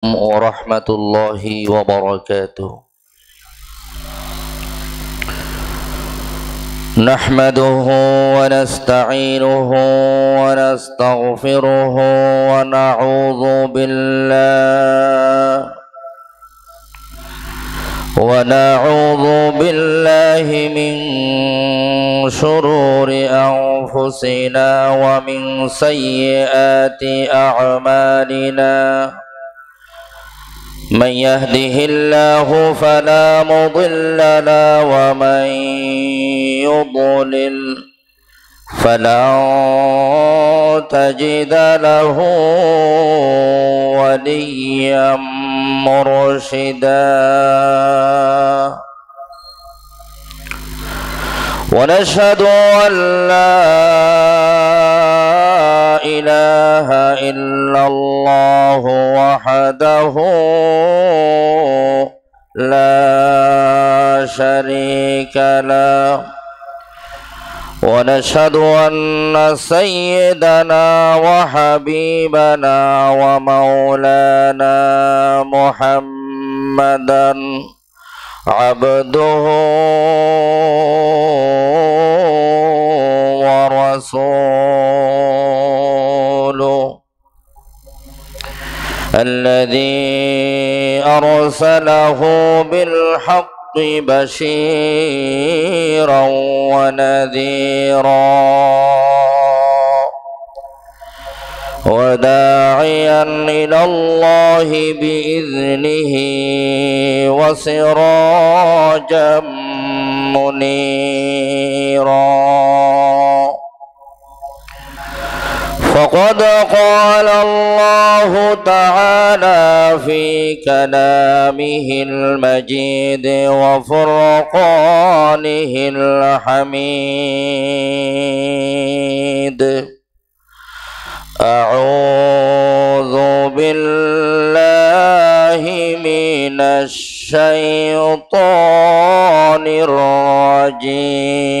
ورحمة الله وبركاته. نحمده ونستعينه ونستغفره ونعوذ بالله. ونعوذ بالله من شرور أنفسنا ومن سيئات أعمالنا. من يهده الله فلا مضل له ومن يضلل فلن تجد له وليا مرشدا. ونشهد أن لا إله إلا الله وحده لا شريك له. ونشهد أن سيدنا وحبيبنا ومولانا محمدا عبده ورسوله الذي أرسله بالحق بشيرا ونذيرا وداعيا إلى الله بإذنه وسراجا منيرا فقد قال الله تعالى في كلامه المجيد وفرقانه الحميد أعوذ بالله من الشيطان الرجيم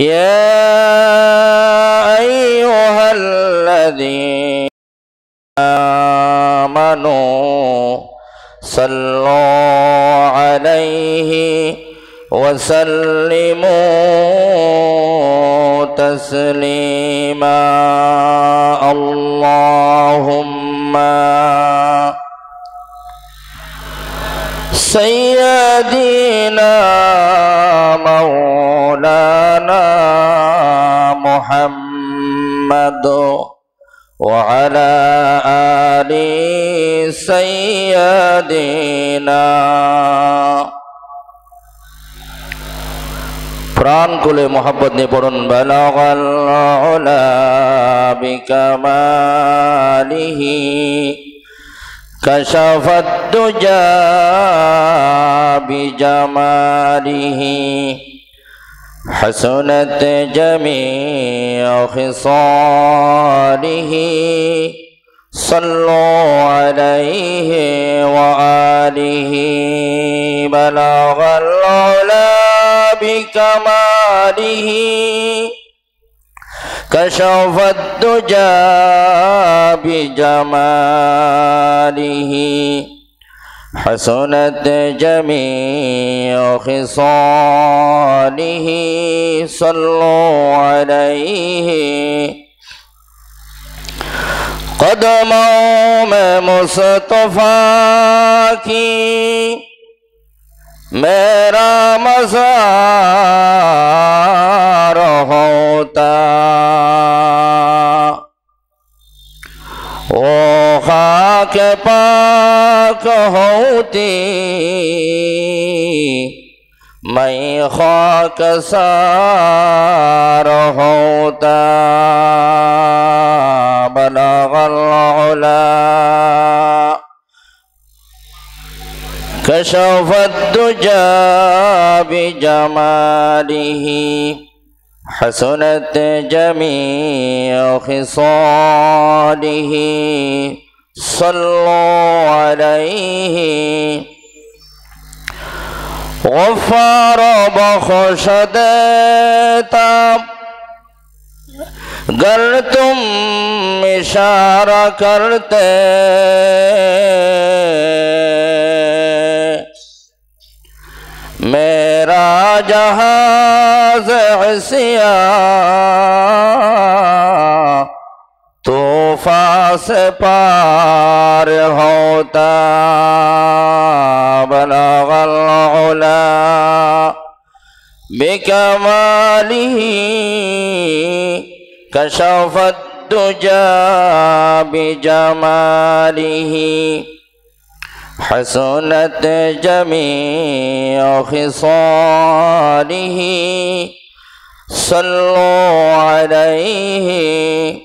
يا أيها الذين آمنوا صلوا عليه وسلموا تسليما. اللهم سيدنا مولانا محمد وعلى آل سيدنا প্রাণ কুলে মোহাব্বত নিয়ে পড়ুন বালাগাল উলা বিকামালিহি كشف الدجى بجماله حسنت جميع خصاله. صلوا عليه وآله بلغ العلا بكماله. كشف الدجى بجماله حسنت جميع خصاله صلوا عليه. مصطفیٰ کی میرا مزار ہوتا۔ وہ خاک پاک ہوتی۔ میں خاک سار ہوتا۔ بلغ العلا۔ كشف الدجى بجماله حسنت جميع خصاله صلوا عليه. غفار بخشدتا گر تم اشارہ کرتے تیرا جہاز سیاہ توفا سے پار ہوتا بلغ العلا بکمالی کشفت الدجا بجماله حسنت جميع خصاله. صلوا عليه.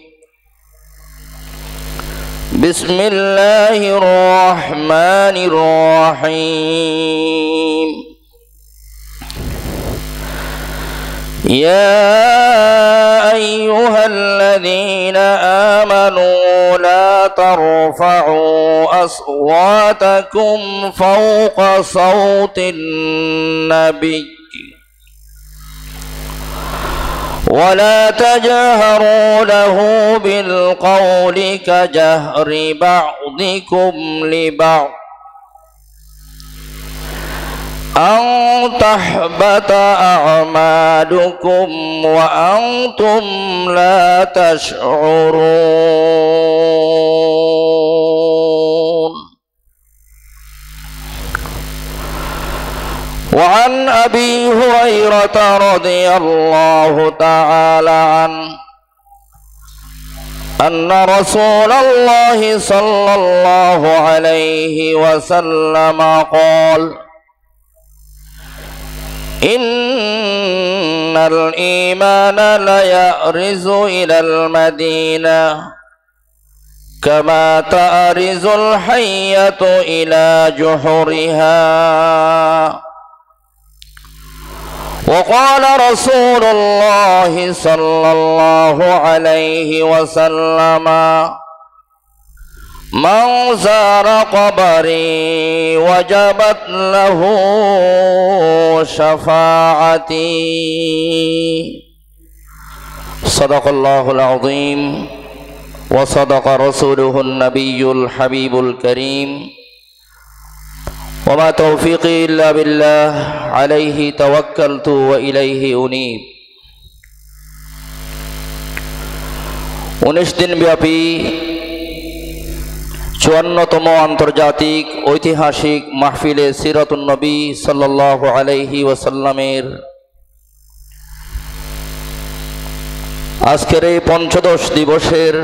بسم الله الرحمن الرحيم. يا أيها الذين آمنوا لا ترفعوا أصواتكم فوق صوت النبي ولا تجهروا له بالقول كجهر بعضكم لبعض أن تحبط أعمالكم وأنتم لا تشعرون وعن أبي هريرة رضي الله تعالى عنه أن رسول الله صلى الله عليه وسلم قال إن الإيمان ليأرز إلى المدينة كما تأرز الحية إلى جحرها وقال رسول الله صلى الله عليه وسلم من زار قبري وجبت له شفاعتي صدق الله العظيم وصدق رسوله النبي الحبيب الكريم وما توفيقي إلا بالله عليه توكلت وإليه أنيب উনিশ দিন ব্যাপী চুয়ান্নতম আন্তর্জাতিক ঐতিহাসিক মাহফিলে সিরাতুন্নবী সাল্লাহ আলাইহি ওসাল্লামের আজকের এই পঞ্চদশ দিবসের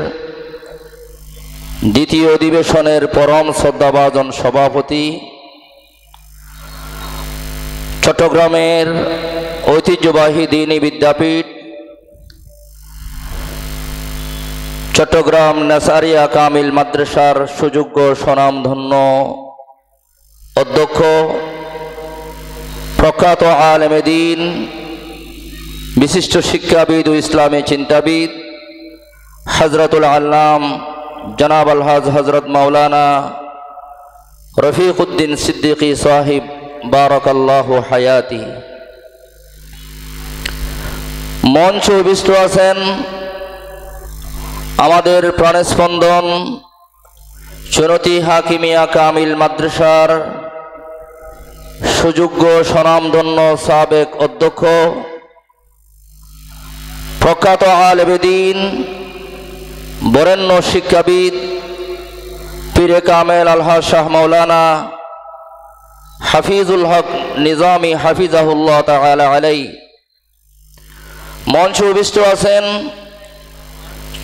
দ্বিতীয় অধিবেশনের পরম শ্রদ্ধাভাজন সভাপতি চট্টগ্রামের ঐতিহ্যবাহী দিনী বিদ্যাপীঠ চট্টগ্রাম নাসারিয়া কামিল মাদ্রাসার সুযোগ্য স্বনামধন্য অধ্যক্ষ, প্রখ্যাত আলমেদিন বিশিষ্ট শিক্ষাবিদ ও ইসলামী চিন্তাবিদ হজরতুল আল্লাম জনাব আলহাজ হজরত মাওলানা রফিক উদ্দিন সিদ্দিকী সাহিব, বারকাল্লাহ হায়াতি। মঞ্চ অভিষ্ট আছেন আমাদের প্রাণস্পন্দন চুনতি হাকিমিয়া কামিল মাদ্রাসার সুযোগ্য স্বনামধন্য সাবেক অধ্যক্ষ, প্রখ্যাত আলেবেদিন বরেণ্য শিক্ষাবিদ পীরে কামেল আলহা শাহ মৌলানা হাফিজুল হক নিজামি হাফিজাহুল্লাহ তালা আলাই মঞ্চ আছেন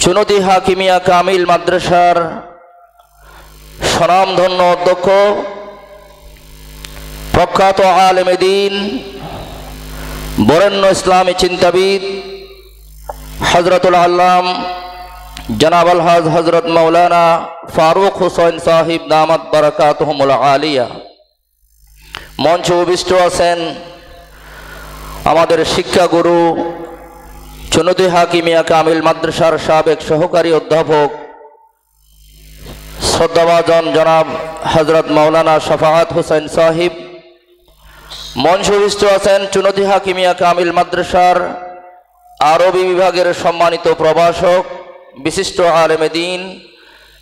চুনতি হাকিমিয়া কামিল মাদ্রাসার স্বনামধন্য অধ্যক্ষ, প্রখ্যাত আলেমেদিন বরেণ্য ইসলামী চিন্তাবিদ হজরতুল আল্লাম জনাব আলহাজ হজরত মৌলানা ফারুক হুসैन সাহিব দামাত বারাকাতহমুল আলিয়া। মঞ্চ উপবিষ্ট আছেন আমাদের শিক্ষাগুরু চুনতি হাকিমিয়া কামিল মাদ্রাসার সাবেক সহকারী অধ্যাপক। শ্রদ্ধাভাজন জনাব হজরত মৌলানা শফাহাত হুসैन সাহিব। মঞ্চে উপবিষ্ট আছেন চুনতি হাকিমিয়া কামিল মাদ্রাসার আরবি বিভাগের সম্মানিত প্রভাষক, বিশিষ্ট আলেমে দিন,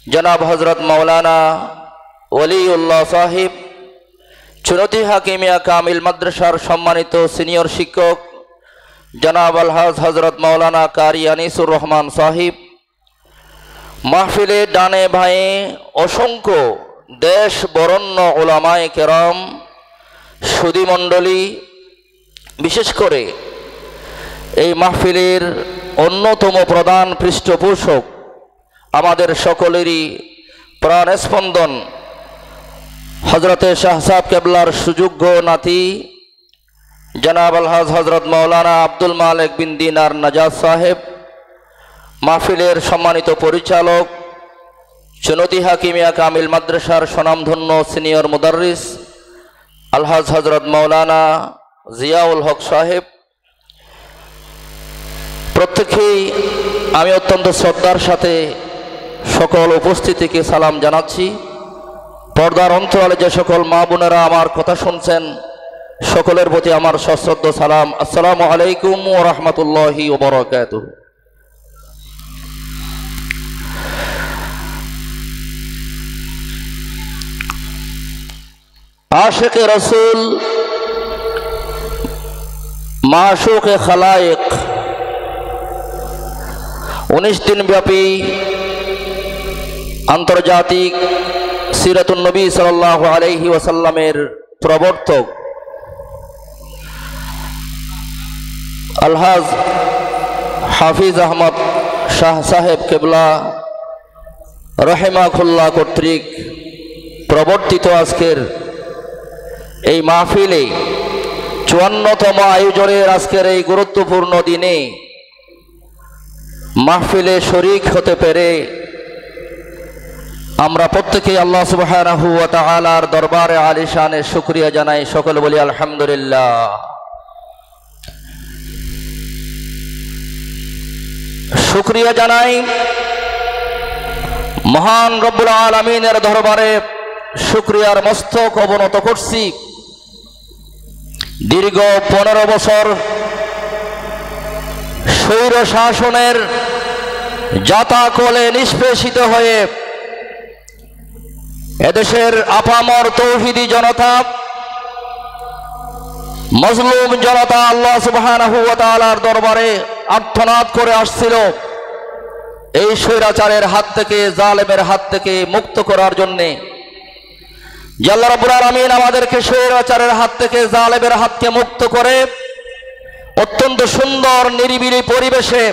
জনাব হজরত মৌলানা ওলিউল্লাহ সাহিব। চুনতি হাকিমিয়া কামিল মাদ্রাসার সম্মানিত সিনিয়র শিক্ষক জনাব আলহাজ হজরত মৌলানা কারি আনিসুর রহমান সাহিব, মাহফিলে ডানে ভাইয়ে অসংখ্য দেশ বরণ্য ওলামায় কেরাম, সুদীমণ্ডলী, বিশেষ করে এই মাহফিলের অন্যতম প্রধান পৃষ্ঠপোষক আমাদের সকলেরই প্রাণ স্পন্দন হজরতে শাহসাব কেবলার সুযোগ্য নাতি জনাব আলহাজ হজরত মৌলানা আব্দুল মালেক বিন দিনার নাজাজ সাহেব, মাহফিলের সম্মানিত পরিচালক চুনতি হাকিমিয়া কামিল মাদ্রাসার স্বনামধন্য সিনিয়র মুদার্রিস, আলহাজ হজরত মৌলানা জিয়াউল হক সাহেব। প্রত্যেকেই আমি অত্যন্ত শ্রদ্ধার সাথে সকল উপস্থিতিকে সালাম জানাচ্ছি। পর্দার অন্তরালে যে সকল মা বোনেরা আমার কথা শুনছেন সকলের প্রতি আমার সশ্রদ্ধ সালাম। আসসালামু আলাইকুম ও রহমতুল্লাহি ওবরাকাত আশেক রসুল, মাশুক খালায়েক, উনিশ দিনব্যাপী আন্তর্জাতিক সিরাতুল নবী সাল্লাহ আলহি ওয়াসাল্লামের প্রবর্তক আলহাজ হাফিজ আহমদ শাহ সাহেব কেবলা রহেমাখুল্লাহ কর্তৃক প্রবর্তিত আজকের এই মাহফিলে চুয়ান্নতম আয়োজনের আজকের এই গুরুত্বপূর্ণ দিনে মাহফিলে শরিক হতে পেরে আমরা প্রত্যেকেই আল্লাহ তাআলার দরবারে আলিশানে শুক্রিয়া জানাই। সকল বলি আলহামদুলিল্লাহ। শুকরিয়া জানাই। মহান রব্বুল আলমিনের দরবারে শুক্রিয়ার মস্তক অবনত করছি। দীর্ঘ পনেরো বছর স্বৈর শাসনের জাতাকলে নিষ্পেষিত হয়ে এদেশের আপামর তৌহিদি জনতা, মজলুম জনতা আল্লাহ তাআলার দরবারে আর্থনাদ করে আসছিল। এই স্বৈরাচারের হাত থেকে, জালেমের হাত থেকে মুক্ত করার জন্যে জাল্লা রাব্বুল আলামিন আমাদেরকে স্বৈরাচারের হাত থেকে, জালেমের হাতকে মুক্ত করে অত্যন্ত সুন্দর, নিরিবিলি পরিবেশে,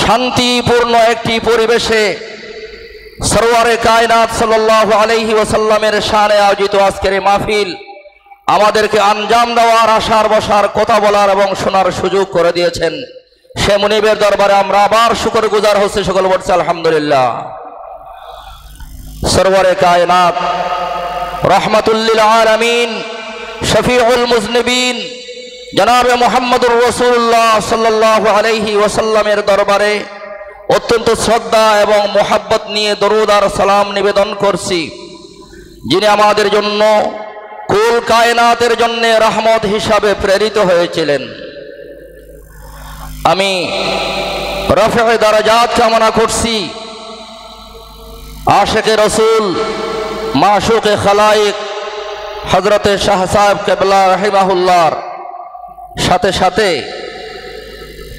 শান্তিপূর্ণ একটি পরিবেশে সরোয়ারে কায়নাত সাল্লাল্লাহু আলাইহি ওয়াসাল্লামের শানে আয়োজিত আজকের মাহফিল আমাদেরকে আঞ্জাম দেওয়ার আশার বসার কথা বলার এবং শোনার সুযোগ করে দিয়েছেন। সে মুনিবের দরবারে আমরা আবার শুকর গুজার হচ্ছে সকল বলছে, আলহামদুলিল্লাহ। সরোয়ারে কায়নাত, রহমাতুল্লিল আলামিন, শফিউল মুজনবিন, জনাবে মোহাম্মদুর রসুল্লাহ সাল্লাহ আলাইহি ওসাল্লামের দরবারে অত্যন্ত শ্রদ্ধা এবং মোহাব্বত নিয়ে দরুদার সালাম নিবেদন করছি। যিনি আমাদের জন্য কুল কায়নাতের জন্য রহমত হিসাবে প্রেরিত হয়েছিলেন। আমি রফে দারাজাত কামনা করছি। আশেকে রসুল মাসুকে খালাইক হজরতে শাহ সাহেব কেবলা রহিমাহুল্লার সাথে সাথে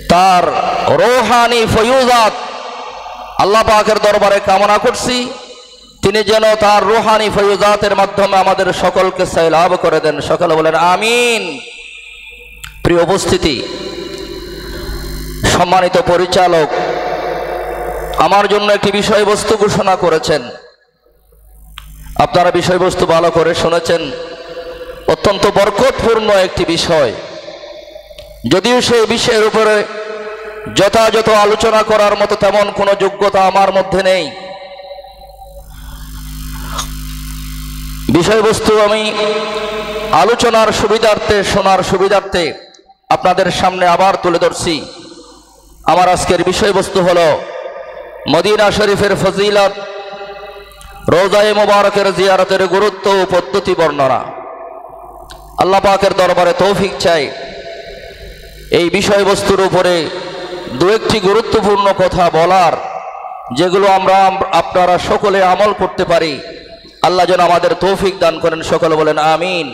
তার রোহানি ফয়ুজাত আল্লাহ পাকের দরবারে কামনা করছি। তিনি যেন তার রোহানি ফয়ুজাতের মাধ্যমে আমাদের সকলকে লাভ করে দেন। সকলে বলেন, আমিন। প্রিয় উপস্থিতি সম্মানিত পরিচালক, আমার জন্য একটি বিষয়বস্তু ঘোষণা করেছেন। আপনারা বিষয়বস্তু ভালো করে শুনেছেন। অত্যন্ত বরকতপূর্ণ একটি বিষয়। যদিও সেই বিষয়ের উপরে যথাযথ আলোচনা করার মতো তেমন কোনো যোগ্যতা আমার মধ্যে নেই। বিষয়বস্তু আমি আলোচনার সুবিধার্থে, শোনার সুবিধার্থে আপনাদের সামনে আবার তুলে ধরছি। আমার আজকের বিষয়বস্তু হলো মদিনা শরীফের ফজিলত, রোজায় মোবারকের জিয়ারতের গুরুত্ব ও পদ্ধতি বর্ণনা। আল্লাহ পাকের দরবারে তৌফিক চাই। এই বিষয়বস্তুর উপরে দু একটি গুরুত্বপূর্ণ কথা বলার, যেগুলো আমরা আপনারা সকলে আমল করতে পারি। আল্লাহ যেন আমাদের তৌফিক দান করেন, সকলে বলেন আমিন।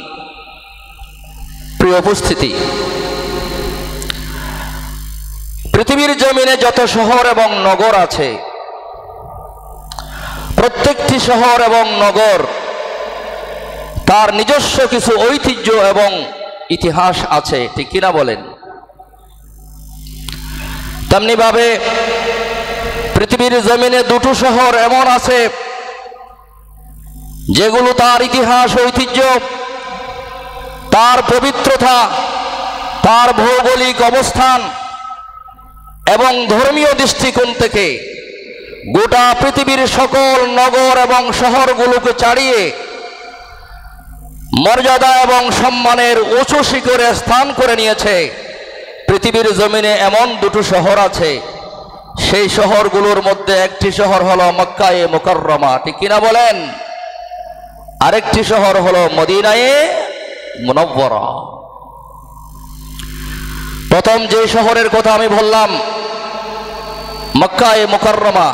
প্রিয় উপস্থিতি পৃথিবীর জমিনে যত শহর এবং নগর আছে, প্রত্যেকটি শহর এবং নগর তার নিজস্ব কিছু ঐতিহ্য এবং ইতিহাস আছে, ঠিক কিনা বলেন? তেমনিভাবে পৃথিবীর জমিনে দুটো শহর এমন আছে, যেগুলো তার ইতিহাস, ঐতিহ্য, তার পবিত্রতা, তার ভৌগোলিক অবস্থান এবং ধর্মীয় দৃষ্টিকোণ থেকে গোটা পৃথিবীর সকল নগর এবং শহরগুলোকে ছাড়িয়ে মর্যাদা এবং সম্মানের উঁচু শিখরে স্থান করে নিয়েছে। পৃথিবীর জমিনে এমন দুটো শহর আছে। সেই শহরগুলোর মধ্যে একটি শহর হলো মক্কায়ে মোকাররমা। ঠিক কিনা বলেন? আরেকটি শহর হলো মদিনায়ে মুনব্বরা প্রথম যে শহরের কথা আমি বললাম, মক্কায় মুকররমা।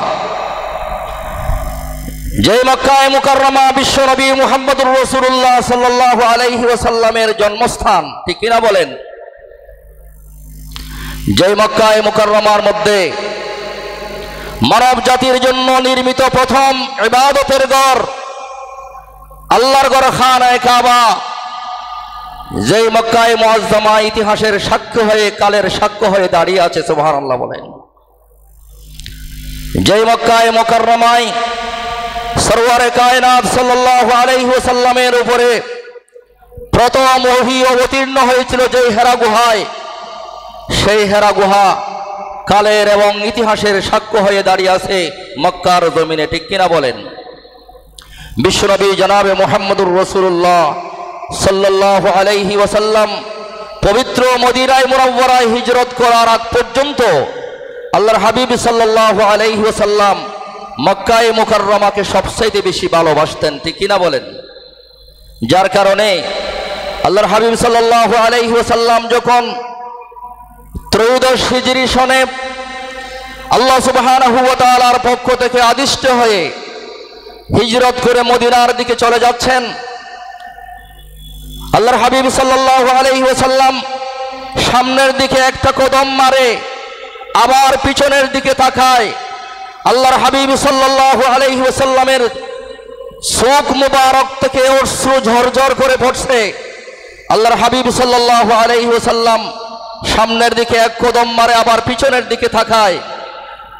যে মক্কায় মুকররমা বিশ্ব নবী মুহাম্মদুর রসুল্লাহ সাল্লাহ আলাইহি ওসাল্লামের জন্মস্থান, ঠিক কিনা বলেন? যে মক্কায় মুকররমার মধ্যে মানব জাতির জন্য নির্মিত প্রথম ইবাদতের গড় আল্লাহর গড় খানায় কাবা। যেই মক্কায় মুআজ্জামা ইতিহাসের সাক্ষ্য হয়ে, কালের সাক্ষ্য হয়ে দাঁড়িয়ে আছে, সুবহানাল্লাহ বলেন। যেই মক্কায় মোকাররমায় সরওয়ারে কায়নাত সাল্লাল্লাহু আলাইহি উপরে প্রথম ওহী অবতীর্ণ হয়েছিল যেই হেরা গুহায়, সেই হেরা গুহা কালের এবং ইতিহাসের সাক্ষ্য হয়ে দাঁড়িয়ে আছে মক্কার জমিনে, ঠিক কিনা বলেন? বিশ্বনবী জনাবে মোহাম্মদুর রসুল্লাহ সাল্লাহ আলাইহি ওয়াসাল্লাম পবিত্র মদিরায় মুরাব্বরায় হিজরত করার আগ পর্যন্ত আল্লাহর হাবিব সাল্লাহ আলাইহি ওয়াসাল্লাম মক্কায় মুকাররমাকে সবচাইতে বেশি ভালোবাসতেন, ঠিক কিনা বলেন? যার কারণে আল্লাহর হাবিব সাল্লাহ আলাইহি ওয়াসাল্লাম যখন ত্রয়োদশ হিজরি সনে আল্লাহ সুবহানাহু পক্ষ থেকে আদিষ্ট হয়ে হিজরত করে মদিনার দিকে চলে যাচ্ছেন আল্লাহর হাবিব সাল্লাল্লাহু আলাইহি ওয়াসাল্লাম সামনের দিকে একটা কদম মারে, আবার পিছনের দিকে তাকায়। আল্লাহর হাবিব সাল্লাল্লাহু আলাইহি ওয়াসাল্লামের চোখ মুবারক থেকে অশ্রু ঝরঝর করে পড়ছে। আল্লাহর হাবিব সাল্লাল্লাহু আলাইহি ওয়াসাল্লাম সামনের দিকে এক কদম মারে, আবার পিছনের দিকে থাকায়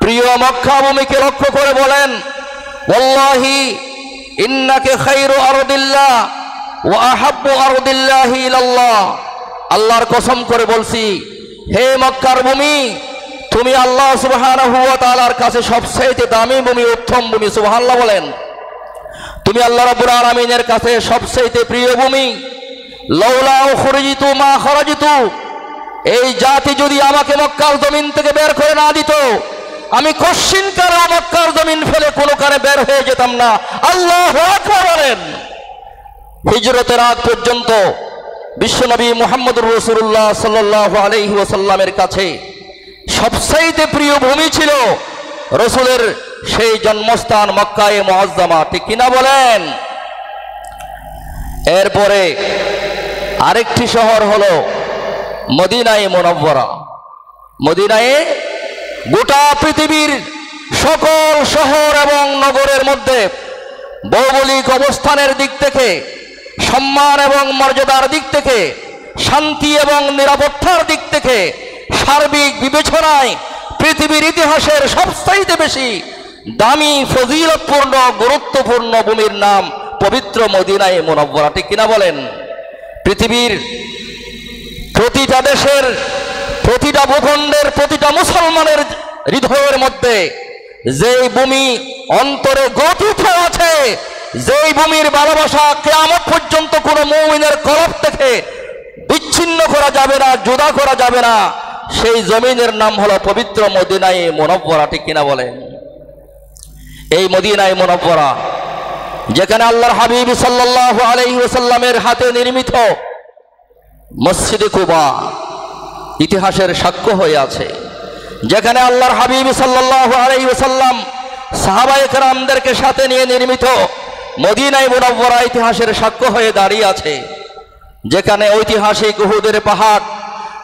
প্রিয় মক্কা ভূমিকে লক্ষ্য করে বলেন, ওয়াল্লাহি, ইন্নাকে খাইরু আরদিল্লাহ। আল্লাহর কসম করে বলছি, হে মক্কার ভূমি, তুমি আল্লাহ তাআলার কাছে সবচেয়ে দামি ভূমি, উত্তম ভূমি, সুবহানাল্লাহ বলেন। তুমি আল্লাহ রাব্বুল আলামিনের কাছে সবচেয়ে প্রিয় ভূমি। লাউলা উখরিজিতু মা খরাজিতু। এই জাতি যদি আমাকে মক্কার জমিন থেকে বের করে না দিত, আমি কশ্চিন কারও মক্কার জমিন ফেলে কোনো কারে বের হয়ে যেতাম না। আল্লাহ বলেন। হিজরতের আগ পর্যন্ত বিশ্বনবী মোহাম্মদুর রসুল্লাহ সাল্লাহ আলহি কাছে সবচাইতে প্রিয় ভূমি ছিল রসুলের সেই জন্মস্থান মক্কায়ে মহাজ্জামা ঠিক কিনা বলেন? এরপরে আরেকটি শহর হল মদিনায়ে মোনব্বরা মদিনায়ে গোটা পৃথিবীর সকল শহর এবং নগরের মধ্যে ভৌগোলিক অবস্থানের দিক থেকে সম্মান এবং মর্যাদার দিক থেকে, শান্তি এবং নিরাপত্তার দিক থেকে, সার্বিক বিবেচনায় পৃথিবীর ইতিহাসের সবচাইতে বেশি দামি, ফজিলতপূর্ণ, গুরুত্বপূর্ণ ভূমির নাম পবিত্র মদিনায় মোনব্বরা ঠিক কিনা বলেন? পৃথিবীর প্রতিটা দেশের, প্রতিটা ভূখণ্ডের, প্রতিটা মুসলমানের হৃদয়ের মধ্যে যেই ভূমি অন্তরে গঠিত আছে যেই ভূমির ভালোবাসা কেয়ামত পর্যন্ত কোনো মৌমিনের কলব থেকে বিচ্ছিন্ন করা যাবে না, জুদা করা যাবে না, সেই জমিনের নাম হলো পবিত্র মদিনায় মনব্বরা ঠিক কিনা বলেন? এই মদিনায় মনব্বরা যেখানে আল্লাহর হাবিব সাল্লাল্লাহু আলাইহি ওয়াসাল্লামের হাতে নির্মিত মসজিদে কুবা ইতিহাসের সাক্ষ্য হয়ে আছে, যেখানে আল্লাহর হাবিব সাল্লাল্লাহু আলাইহি ওয়াসাল্লাম সাহাবায়ে কেরামদেরকে সাথে নিয়ে নির্মিত মদিনায় মুনব্বরা ইতিহাসের সাক্ষ্য হয়ে দাঁড়িয়ে আছে। যেখানে ঐতিহাসিক উহুদের পাহাড়,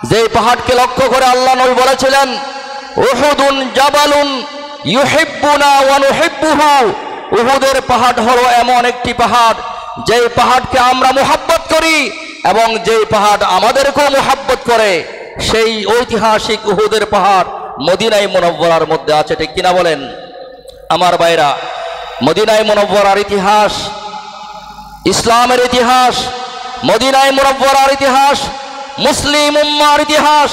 যেই পাহাড়কে লক্ষ্য করে আল্লাহ নবী বলেছিলেন, উহুদুন জাবালুন উহুদের পাহাড় হলো এমন একটি পাহাড়, যেই পাহাড়কে আমরা মোহাব্বত করি এবং যেই পাহাড় আমাদেরকেও মোহাব্বত করে। সেই ঐতিহাসিক উহুদের পাহাড় মদিনাই মুনব্বরার মধ্যে আছে, ঠিক কিনা বলেন? আমার বাইরা মদিনাই মুনব্বরার ইতিহাস, ইসলামের ইতিহাস, মদিনায় মুনব্বরার ইতিহাস, মুসলিম উম্মার ইতিহাস,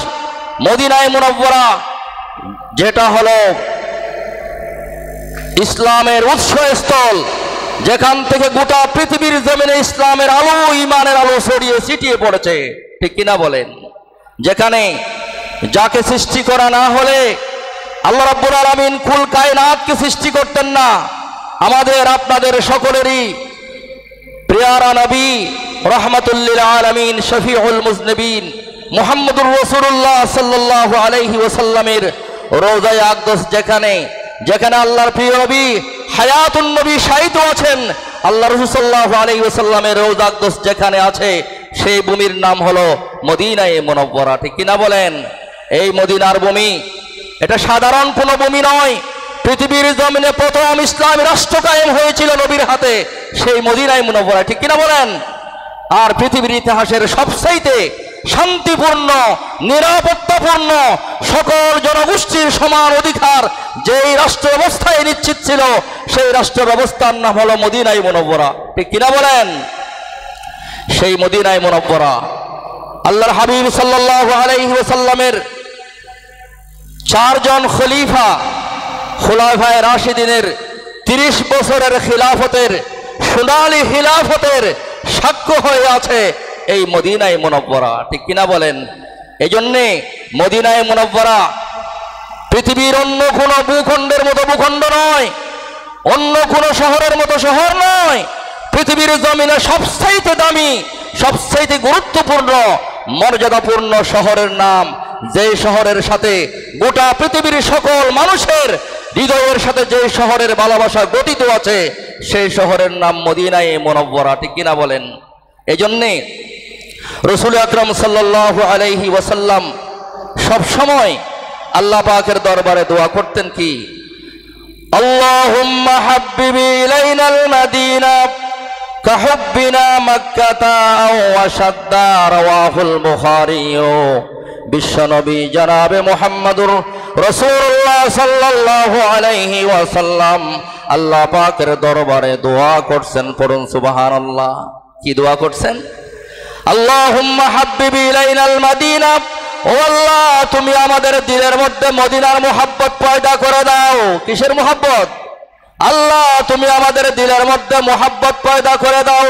মদিনায় মুনব্বরা যেটা হলো ইসলামের উৎসস্থল, যেখান থেকে গোটা পৃথিবীর জমিনে ইসলামের আলো ইমানের আলো ছড়িয়ে ছিটিয়ে পড়েছে। ঠিক কিনা বলেন? যেখানে যাকে সৃষ্টি করা না হলে আল্লাহ রাব্বুল আলামিন কুল কায়নাতকে সৃষ্টি করতেন না। আমাদের আপনাদের সকলেরই প্রিয়ারা নবী, রহমতুল্লিল আলমিন, শফিউল মুজনবিন, মোহাম্মদুর রসুল্লাহ সাল্লাহ আলাইহি ওসাল্লামের রোজায় আকদস যেখানে যেখানে আল্লাহর প্রিয় নবী, হায়াতুন নবী শাহিদ আছেন, আল্লাহ রসুল্লাহ আলাইহি ওসাল্লামের রোজা আকদস যেখানে আছে, সেই ভূমির নাম হলো মদিনায় মনব্বরা ঠিক কিনা বলেন? এই মদিনার ভূমি, এটা সাধারণ কোনো ভূমি নয় পৃথিবীর জমিনে প্রথম ইসলামী রাষ্ট্র কায়েম হয়েছিল নবীর হাতে, সেই মদিনায় মুনব্বরা ঠিক কিনা বলেন? আর পৃথিবীর ইতিহাসের সবচাইতে শান্তিপূর্ণ, নিরাপত্তাপূর্ণ সকল জনগোষ্ঠীর সমান অধিকার যেই রাষ্ট্র ব্যবস্থায় নিশ্চিত ছিল, সেই রাষ্ট্র ব্যবস্থার নাম হলো মদিনাই মনব্বরা ঠিক কিনা বলেন? সেই মদিনায় মনব্বরা আল্লাহর হাবিব সাল্লাল্লাহু আলাইহি ওয়াসাল্লামের চারজন খলিফা খোলাফায় রাশিদিনের তিরিশ বছরের খিলাফতের, সোনালী খিলাফতের সাক্ষ্য হয়ে আছে এই মদিনায় মনব্বরা। ঠিক কিনা বলেন? এই জন্যে মদিনায় মনব্বরা পৃথিবীর অন্য কোনো ভূখণ্ডের মতো ভূখণ্ড নয়, অন্য কোনো শহরের মতো শহর নয়, পৃথিবীর জমিনে সবচাইতে দামি, সবচাইতে গুরুত্বপূর্ণ, মর্যাদাপূর্ণ শহরের নাম যে শহরের সাথে গোটা পৃথিবীর সকল মানুষের হৃদয়ের সাথে যে শহরের ভালোবাসা গঠিত আছে সেই শহরের নাম মদিনায় মনব্বরা ঠিক কিনা বলেন এই জন্যে রসুল আকরম সাল্লাহ আলাইহি ওয়াসাল্লাম সব সময় আল্লাহ পাকের দরবারে দোয়া করতেন কি اللهم حبب إلينا المدينة كحبنا مكة أو أشد رواه البخاري বিশ্বনবী জনাবে মোহাম্মদুর রসুল্লাহ সাল্লাহ আলাইহি ওয়াসাল্লাম আল্লাহ পাকের দরবারে দোয়া করছেন, পড়ুন সুবাহান আল্লাহ কি দোয়া করছেন? মাদিনা, ও আল্লাহ, তুমি আমাদের দিলের মধ্যে মদিনার মোহাব্বত পয়দা করে দাও। কিসের মোহাব্বত? আল্লাহ, তুমি আমাদের দিলের মধ্যে মোহাব্বত পয়দা করে দাও।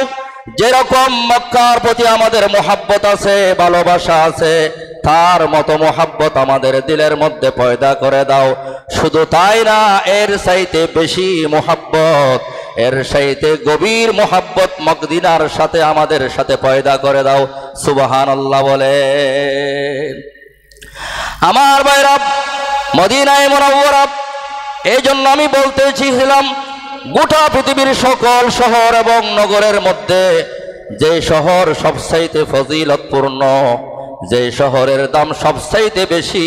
যেরকম মক্কার প্রতি আমাদের মোহাব্বত আছে, ভালোবাসা আছে, তার মতো মোহাব্বত আমাদের দিলের মধ্যে পয়দা করে দাও। শুধু তাই না, এর সাইতে বেশি মোহাব্বত, এর সাইতে গভীর মোহাব্বত মকদিনার সাথে আমাদের সাথে পয়দা করে দাও। সুবাহান আল্লাহ বলে আমার বাইরা মদিনায় মনোবরা এই জন্য আমি বলতে চেয়েছিলাম গোটা পৃথিবীর সকল শহর এবং নগরের মধ্যে যে শহর সবচাইতে ফজিলতপূর্ণ, যে শহরের দাম সবচাইতে বেশি,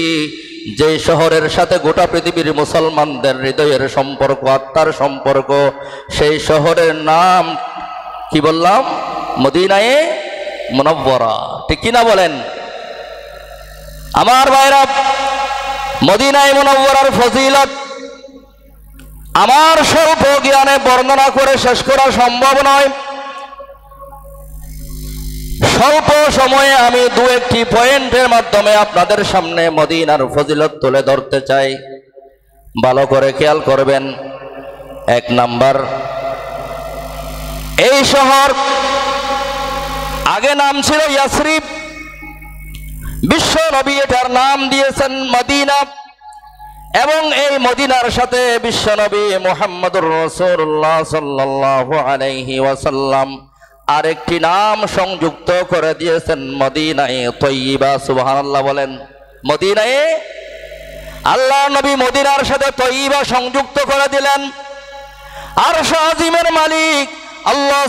যে শহরের সাথে গোটা পৃথিবীর মুসলমানদের হৃদয়ের সম্পর্ক, আত্মার সম্পর্ক, সেই শহরের নাম কি বললাম? মদিনায়ে মনব্বরা ঠিক কিনা বলেন? আমার ভাইরা, মদিনায় মনব্বরার ফজিলত আমার স্বল্প জ্ঞানে বর্ণনা করে শেষ করা সম্ভব নয়। স্বল্প সময়ে আমি দু একটি পয়েন্টের মাধ্যমে আপনাদের সামনে মদিনার ফজিলত তুলে ধরতে চাই। ভালো করে খেয়াল করবেন। এক নাম্বার, এই শহর আগে নাম ছিল ইয়াসরিফ বিশ্ব নবী এটার নাম দিয়েছেন মদিনা। এবং এই মদিনার সাথে বিশ্বনবী মোহাম্মদুর রসুল্লাহ সাল্লাহ আলাইহি ওয়াসাল্লাম আরেকটি নাম সংযুক্ত করে দিয়েছেন মদিনায় তৈবা সুবহানাল্লাহ বলেন। মদিনায় আল্লাহ নবী মদিনার সাথে তৈবা সংযুক্ত করে দিলেন। আর শাহিমের মালিক আল্লাহ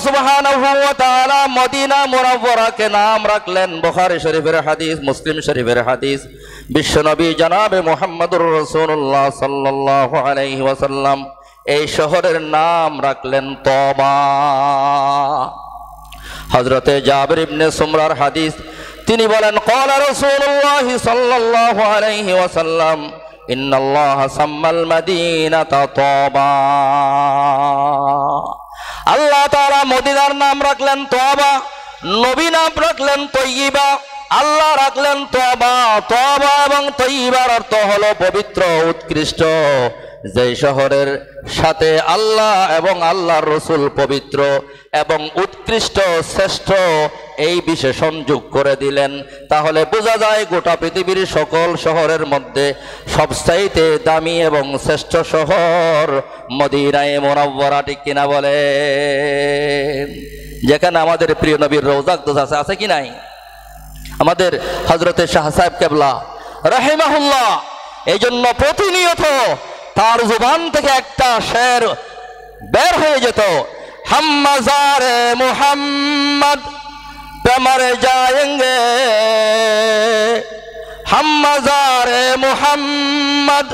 তাআলা মদিনা মুনাওয়ারাকে নাম রাখলেন। বুখারী শরীফের হাদিস, মুসলিম শরীফের হাদিস। বিশ্বনবী জনাবে মুহাম্মদুর রাসূলুল্লাহ সাল্লাল্লাহু আলাইহি এই শহরের নাম রাখলেন তবা হযরতে জাবির ইবনে সুমরার হাদিস, তিনি বলেন, ক্বালা রাসূলুল্লাহ সাল্লাল্লাহু আলাইহি ওয়াসাল্লাম তবা আল্লাহ তারা মদিনার নাম রাখলেন তবা নবী নাম রাখলেন তৈয়িবা, আল্লাহ রাখলেন তবা তবা এবং তৈয়িবার অর্থ হলো পবিত্র, উৎকৃষ্ট। যেই শহরের সাথে আল্লাহ এবং আল্লাহর রসুল পবিত্র এবং উৎকৃষ্ট, শ্রেষ্ঠ এই বিশেষণ যোগ করে দিলেন। তাহলে বোঝা যায় গোটা পৃথিবীর সকল শহরের মধ্যে সবচাইতে দামি এবং শ্রেষ্ঠ শহর মদিনায় মোনাব্বরা ঠিক কিনা বলে যেখানে আমাদের প্রিয় নবীর রৌজাক আছে আছে কি নাই? আমাদের হজরতের শাহ সাহেব কেবলা, রাহিমাহুল্লাহ এই জন্য প্রতিনিয়ত তার জুবান থেকে একটা শের বের হয়ে যেত। হাম্মাজারে মুহাম্মদ مر جائیں گے۔ ہم مزار محمد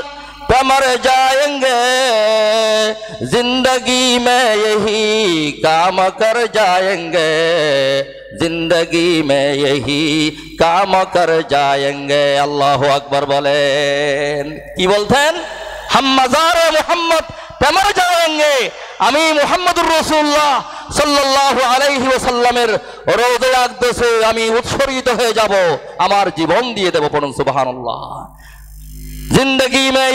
مر جائیں گے۔ زندگی میں یہی کام کر جائیں گے۔ زندگی میں یہی کام کر جائیں گے۔ اللہ اکبر بولے۔ کی بولتے ہیں؟ মোহাম্মদ পেমর যাওয়েঙ্গে আমি মোহাম্মদুর রসুল্লাহ সাল্লাল্লাহু আলাইহি ওয়াসাল্লামের রোজে আকদেশে আমি উৎসর্গিত হয়ে যাব, আমার জীবন দিয়ে দেব পড়ুন সুবহানাল্লাহ। জিন্দগি মে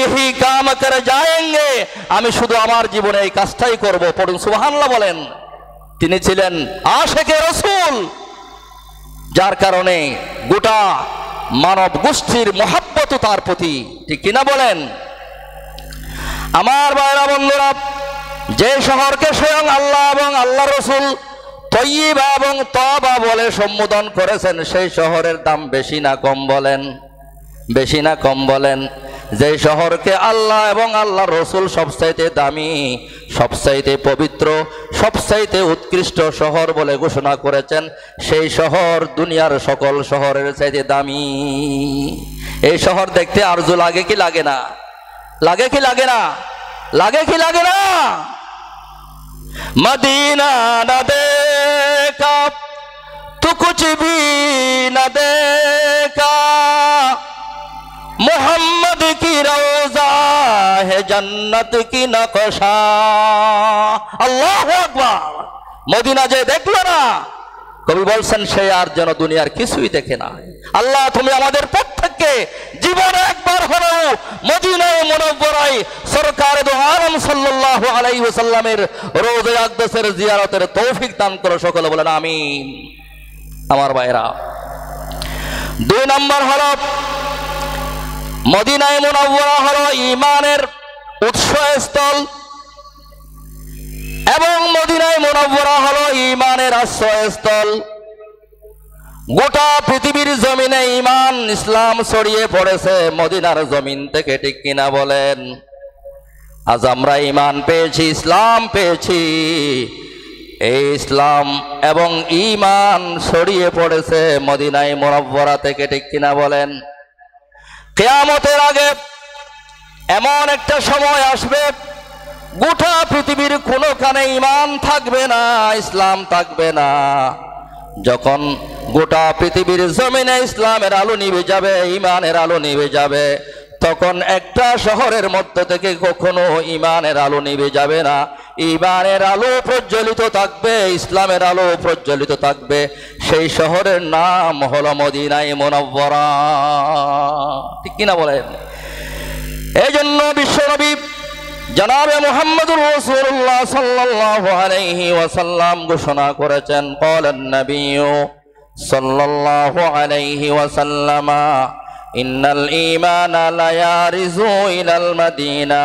কাম করে যায়েঙ্গে আমি শুধু আমার জীবনে এই কাজটাই করব, পড়ুন সুবহানাল্লাহ বলেন। তিনি ছিলেন আশেকে রসুল, যার কারণে গোটা মানব গোষ্ঠীর মহাব্বত তার প্রতি, ঠিক কিনা বলেন? আমার বাইরা বন্ধুরা, যে শহরকে স্বয়ং আল্লাহ এবং আল্লাহ রসুল তৈবা এবং তবা বলে সম্বোধন করেছেন, সেই শহরের দাম বেশি না কম বলেন, বেশি না কম বলেন। যে শহরকে আল্লাহ এবং আল্লাহ রসুল সবচাইতে দামি, সবচাইতে পবিত্র, সবচাইতে উৎকৃষ্ট শহর বলে ঘোষণা করেছেন, সেই শহর দুনিয়ার সকল শহরের চাইতে দামি। এই শহর দেখতে আরজু লাগে কি লাগে না? লাগে কি লাগে না? লাগে কি লাগে না? মদিনা না দেখা, তু কুছ বি না দেখা। মোহাম্মদ কি রোজা হে জন্নত কি নকশা? আল্লাহ মদিনা যে দেখল না কবি বলছেন, সে আর যেন দুনিয়ার কিছুই দেখে না। আল্লাহ, তুমি আমাদের প্রত্যেককে জীবনে একবার হলো মদিনায় মুনব্বরাই সরকার দো আলম সাল্লাল্লাহু আলাইহি ওয়াসাল্লামের রোজে জিয়ারতের তৌফিক দান করো সকলে, বলেন আমিন। আমার ভাইরা দুই নম্বর হলো, মদিনায় মুনাওয়ারা হলো ইমানের উৎসস্থল এবং মদিনায় ইমানের আশ্রয়স্থল গোটা পৃথিবীর জমিনে ইমান ইসলাম ছড়িয়ে পড়েছে, মদিনার জমিন থেকে ঠিক কিনা বলেন? আজ আমরা ইমান পেয়েছি, ইসলাম পেয়েছি। এই ইসলাম এবং ইমান ছড়িয়ে পড়েছে মদিনায় মোরব্বরা থেকে ঠিক কিনা বলেন? কেয়ামতের আগে এমন একটা সময় আসবে গোটা পৃথিবীর কোনোখানে ইমান থাকবে না, ইসলাম থাকবে না। যখন গোটা পৃথিবীর জমিনে ইসলামের আলো নিভে যাবে ইমানের আলো নিভে যাবে, তখন একটা শহরের মধ্য থেকে কখনো ইমানের আলো নিভে যাবে না। ইমানের আলো প্রজ্বলিত থাকবে, ইসলামের আলো প্রজ্বলিত থাকবে। সেই শহরের নাম হলো মদিনাই মোনাব্বরা ঠিক কিনা বলেন? এই জন্য বিশ্বনবী জনাবে মোহাম্মদুর রসুল্লাহ সাল্লাল্লাহু আলাইহি ওয়াসাল্লাম ঘোষণা করেছেন, কলেন নবীও সাল্লাল্লাহু আলাইহি ওয়াসাল্লামা, ইন্নাল ইমান লা ইয়ারিজু ইলাল মদিনা,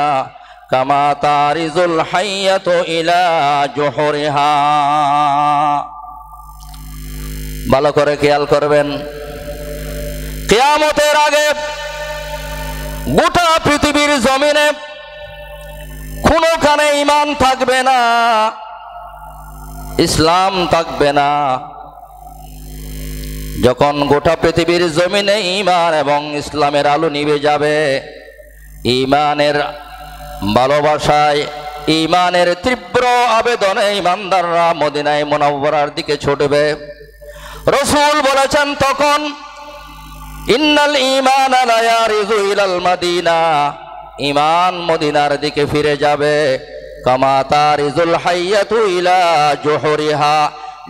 কামা তারিজুল হাইয়াতু ইলা জুহুরিহা। ভালো করে খেয়াল করবেন, কিয়ামতের আগে গোটা পৃথিবীর জমিনে কোনোখানে ইমান থাকবে না, ইসলাম থাকবে না। যখন গোটা পৃথিবীর জমিনে ইমান এবং ইসলামের আলো নিভে যাবে ইমানের ভালোবাসায় ইমানের তীব্র আবেদনে ইমানদাররা মদিনায় মোনাব্বরার দিকে ছুটবে। রসুল বলেছেন তখন, ইন্নাল ইমান আলায়ারিজু ইলাল মাদিনা। ইমান মদিনার দিকে ফিরে যাবে। তারিজুল হাইয়াতু ইলা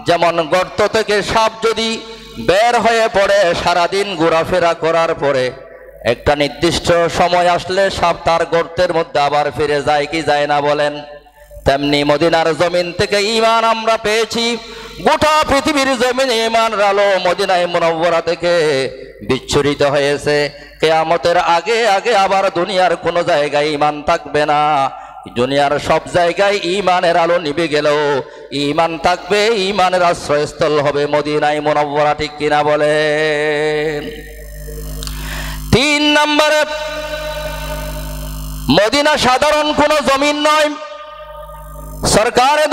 যেমন গর্ত থেকে সাপ যদি বের হয়ে পড়ে সারাদিন ঘোরাফেরা করার পরে, একটা নির্দিষ্ট সময় আসলে সাপ তার গর্তের মধ্যে আবার ফিরে যায় কি যায় না বলেন? তেমনি মদিনার জমিন থেকে ইমান আমরা পেয়েছি। গোটা পৃথিবীর জমিনে ইমান আলো মদিনায় মুনব্বরা থেকে বিচ্ছুরিত হয়েছে। কেয়ামতের আগে আগে আবার দুনিয়ার কোনো জায়গায় ইমান থাকবে না। দুনিয়ার সব জায়গায় ইমানের আলো নিবে গেলেও ইমান থাকবে ইমানের আশ্রয়স্থল হবে মদিনায় মুনব্বরা ঠিক কিনা বলেন? তিন নম্বরে, মদিনা সাধারণ কোনো জমিন নয় সরকারে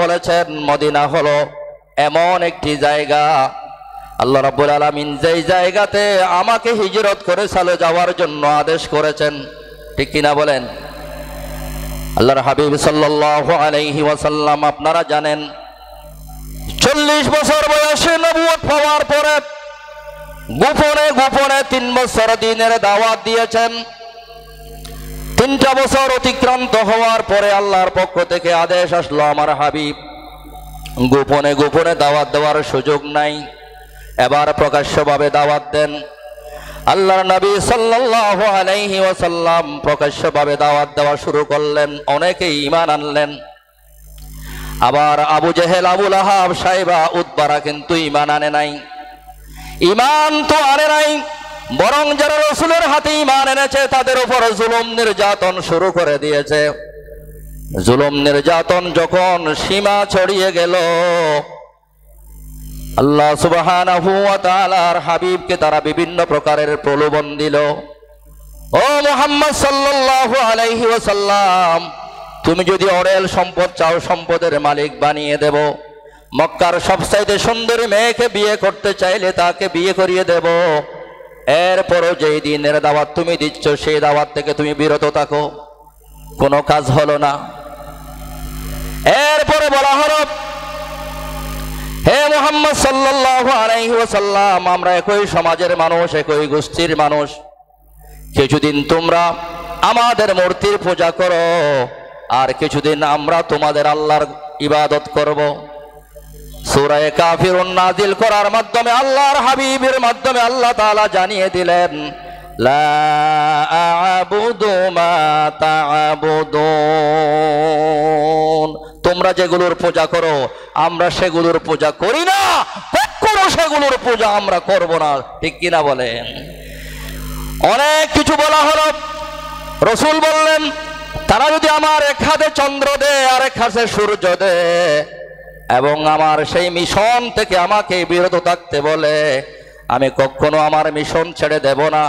বলেছেন, মদিনা হলো এমন একটি জায়গা। আল্লাহ রাব্বুল আলামিন যেই জায়গাতে আমাকে হিজরত করে সালে যাওয়ার জন্য আদেশ করেছেন, ঠিক কিনা বলেন? আল্লাহর হাবিব সাল্লাল্লাহু আলাইহি ওয়াসাল্লাম আপনারা জানেন, চল্লিশ বছর বয়সে নবুয়ত পাওয়ার পরে গোপনে গোপনে তিন বছর দিনের দাওয়াত দিয়েছেন। তিনটা বছর অতিক্রান্ত হওয়ার পরে আল্লাহর পক্ষ থেকে আদেশ আসলো আমার হাবিব। গোপনে গোপনে দাওয়াত দেওয়ার সুযোগ নাই। এবার প্রকাশ্যভাবে দাওয়াত দেন। আল্লাহর নবী সাল্লাল্লাহু আলাইহি ওয়াসাল্লাম প্রকাশ্যভাবে দাওয়াত দেওয়া শুরু করলেন, অনেকেই ঈমান আনলেন। আবার আবু জেহেল আবুল আহাব সাহেবা উদ্বারা কিন্তু ঈমান আনে নাই। ঈমান তো আনে নাই বরং যারা রসুলের হাতে ইমান এনেছে, তাদের উপর জুলুম নির্যাতন শুরু করে দিয়েছে। জুলুম নির্যাতন যখন সীমা ছড়িয়ে গেল, আল্লাহ তাআলার হাবিবকে তারা বিভিন্ন প্রকারের প্রলোভন দিল। ও মোহাম্মদ সাল্লাল্লাহু আলাইহি ওসাল্লাম তুমি যদি অরেল সম্পদ চাও, সম্পদের মালিক বানিয়ে দেব। মক্কার সবচাইতে সুন্দরী মেয়েকে বিয়ে করতে চাইলে তাকে বিয়ে করিয়ে দেব। এরপরও যেই দিনের দাওয়াত তুমি দিচ্ছ, সেই দাওয়াত থেকে তুমি বিরত থাকো। কোনো কাজ হলো না। এরপরে বলা হলো, হে মোহাম্মদ ওয়াসাল্লাম, আমরা একই সমাজের মানুষ, একই গোষ্ঠীর মানুষ। কিছুদিন তোমরা আমাদের মূর্তির পূজা করো, আর কিছুদিন আমরা তোমাদের আল্লাহর ইবাদত করব। সূরায়ে কাফিরুন নাজিল করার মাধ্যমে আল্লাহর হাবিবের মাধ্যমে আল্লাহ তাআলা জানিয়ে দিলেন তোমরা যেগুলোর পূজা করো, আমরা সেগুলোর পূজা করি না, কখনো সেগুলোর পূজা আমরা করব না। ঠিক কিনা বলেন? অনেক কিছু বলা হলো। রসুল বললেন, তারা যদি আমার এক হাতে চন্দ্র দে আর এক হাতে সূর্য দেয় এবং আমার সেই মিশন থেকে আমাকে বিরত থাকতে বলে, আমি কখনো আমার মিশন ছেড়ে দেব না,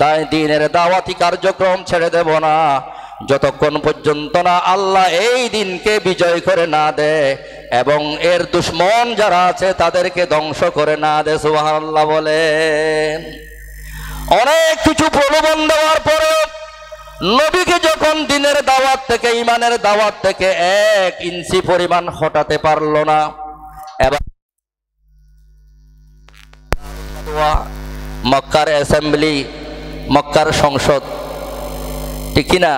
দায় দিনের দাওয়াতি কার্যক্রম ছেড়ে দেব না। যতক্ষণ পর্যন্ত না আল্লাহ এই দিনকে বিজয় করে না দেয় এবং এর দুশ্মন যারা আছে তাদেরকে ধ্বংস করে না দেয়, সুবহানাল্লাহ বলেন। অনেক কিছু প্রলোভন দেওয়ার পরে নবীকে যখন দিনের দাওয়াত থেকে, ইমানের দাওয়াত থেকে এক ইঞ্চি পরিমাণ হটাতে পারল না মক্কার অ্যাসেম্বলি, মক্কার সংসদ। ঠিক কিনা?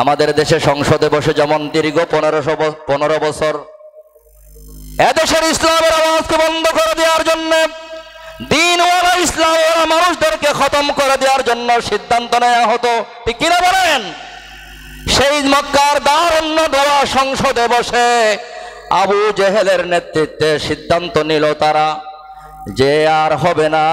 আমাদের দেশে সংসদে বসে যেমন দীর্ঘ পনেরোশো পনেরো বছর, এদেশের ইসলামের আওয়াজকে বন্ধ করে দেওয়ার জন্য দিনওয়ালা ইসলামের মানুষদেরকে খতম করে দেওয়ার জন্য সিদ্ধান্ত নেওয়া হতো। ঠিক কিনা বলেন? সেই মক্কার দারণ্য দেওয়া সংসদে বসে আবু জেহেলের নেতৃত্বে সিদ্ধান্ত নিল তারা যে আর হবে না।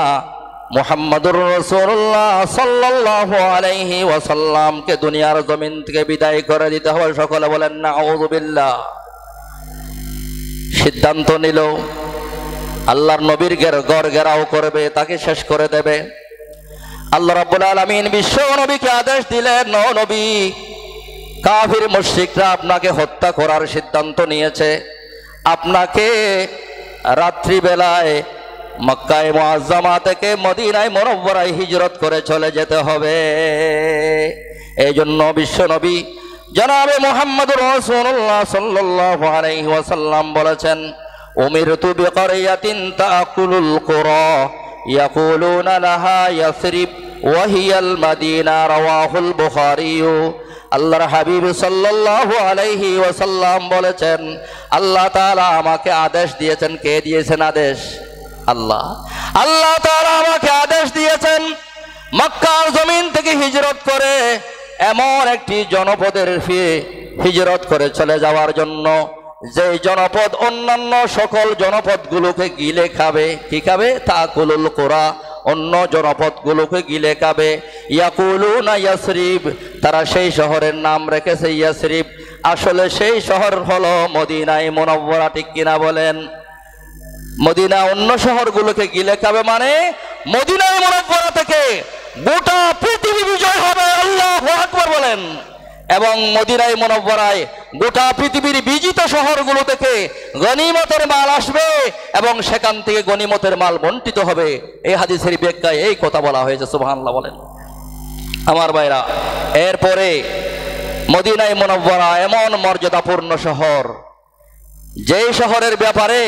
মোহাম্মদুর রসুল্লাহ সাল্লাহ আলাইহি ওয়াসাল্লামকে দুনিয়ার জমিন থেকে বিদায় করে দিতে হবে। সকলে বলেন না সিদ্ধান্ত নিল। আল্লাহর নবীর গড় গেরাও করবে, তাকে শেষ করে দেবে। আল্লাহ রাব্বুল আলামিন বিশ্ব নবীকে আদেশ দিলেন নবী, কাফির মুশরিকরা আপনাকে হত্যা করার সিদ্ধান্ত নিয়েছে। আপনাকে রাত্রিবেলায় মক্কায় মুআজ্জামা থেকে মদিনায় মনব্বরায় হিজরত করে চলে যেতে হবে। এই জন্য বিশ্বনবী জনাবে মোহাম্মদুর রাসূলুল্লাহ সাল্লাল্লাহু আলাইহি ওয়াসাল্লাম বলেছেন বিকারিয়াতিন তাকুলুল কুরা, ইয়াকুলুনা লাহা ইয়াসরিব ওয়া হিয়াল মাদিনা, রাওয়াহুল বুখারী আল্লাহর হাবিব সাল্লাল্লাহু আলাইহি ওয়াসাল্লাম বলেছেন, আল্লাহ তাআলা আমাকে আদেশ দিয়েছেন, কে দিয়েছেন আদেশ? আল্লাহ। আল্লাহ তাআলা আমাকে আদেশ দিয়েছেন, মক্কার জমিন থেকে হিজরত করে এমন একটি জনপদের হিজরত করে চলে যাওয়ার জন্য। যে জনপদ অন্যান্য সকল জনপদগুলোকে গিলে খাবে, কি খাবে? তা কুলুল কোরা অন্য জনপদগুলোকে গিলে খাবে। ইয়াকুলু না ইয়াসরিব। তারা সেই শহরের নাম রেখেছে ইয়াসরিব। আসলে সেই শহর হলো মদিনায় মোনাব্বরা ঠিক কিনা বলেন? মদিনা অন্য শহরগুলোকে গিলে খাবে মানে মদিনায় মোনাব্বরা থেকে গোটা পৃথিবী বিজয় হবে, আল্লাহ আকবর বলেন। এবং মদিনায় মোনাব্বরায় গোটা পৃথিবীর বিজিত শহরগুলো থেকে গনিমতের মাল আসবে এবং সেখান থেকে গনিমতের মাল বন্টিত হবে। এই হাদিসের ব্যাখ্যায় এই কথা বলা হয়েছে, সুবহানাল্লাহ বলেন। আমার ভাইরা, এরপরে মদিনায় মোনাব্বরা এমন মর্যাদাপূর্ণ শহর, যেই শহরের ব্যাপারে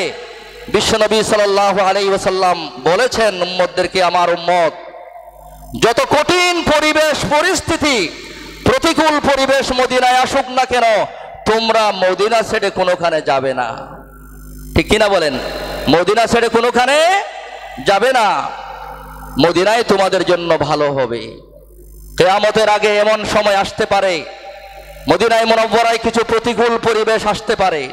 বিশ্বনবী সাল্লাহ আলাই ওসাল্লাম বলেছেন উম্মদদেরকে আমার উম্মত। যত কঠিন পরিবেশ, পরিস্থিতি প্রতিকূল পরিবেশ মদিনায় আসুক না কেন, তোমরা মদিনা ছেড়ে কোনোখানে যাবে না। ঠিক কিনা বলেন? মদিনা ছেড়ে কোনোখানে যাবে না। মদিনায় তোমাদের জন্য ভালো হবে। কেয়ামতের আগে এমন সময় আসতে পারে। মদিনায় মনব্বরায় কিছু প্রতিকূল পরিবেশ আসতে পারে।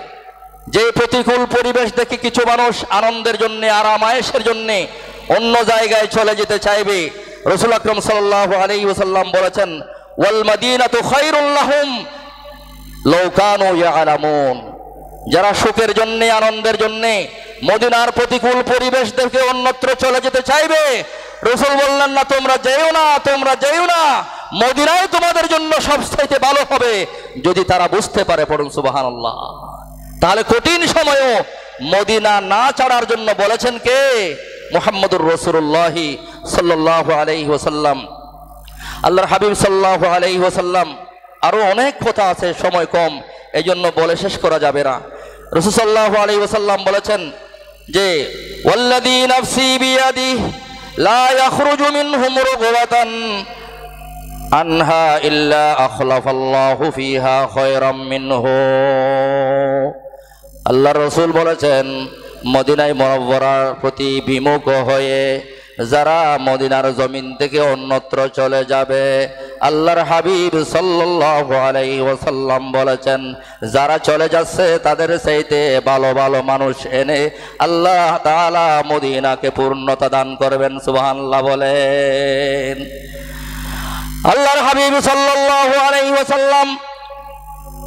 যে প্রতিকূল পরিবেশ দেখে কিছু মানুষ আনন্দের জন্য আরামায়েশের জন্য অন্য জায়গায় চলে যেতে চাইবে। রসুল আকরম সাল্লাহ আলী ওসাল্লাম বলেছেন যারা সুখের জন্য, আনন্দের জন্য মদিনার প্রতিকূল পরিবেশ দেখে অন্যত্র চলে যেতে চাইবে, রসুল বললেন, না, তোমরা যেও না, তোমরা যেও না। মদিনায় তোমাদের জন্য সবচাইতে ভালো হবে যদি তারা বুঝতে পারে পড়ুন, সুবহানাল্লাহ। তাহলে কঠিন সময়ও মদিনা না ছাড়ার জন্য বলেছেন কে? মোহাম্মদুর রসুল্লাহি সাল্লাহ আলাইহি ওসাল্লাম আল্লাহর হাবিব সাল্লাহ আলাইহি ওসাল্লাম আরও অনেক কথা আছে, সময় কম এই জন্য বলে শেষ করা যাবে না। রসুসাল্লাহ আলাইহি ওসাল্লাম বলেছেন যে আনহা আল্লাহ রসুল বলেছেন, মদিনায় মরব্বরার প্রতি বিমুখ হয়ে যারা মদিনার জমিন থেকে অন্যত্র চলে যাবে, আল্লাহর হাবিব ওয়াসাল্লাম বলেছেন, যারা চলে যাচ্ছে তাদের সেইতে ভালো ভালো মানুষ এনে আল্লাহ তাআলা মদিনাকে পূর্ণতা দান করবেন, সুবহানাল্লাহ বলেন। আল্লাহর হাবিব ওয়াসাল্লাম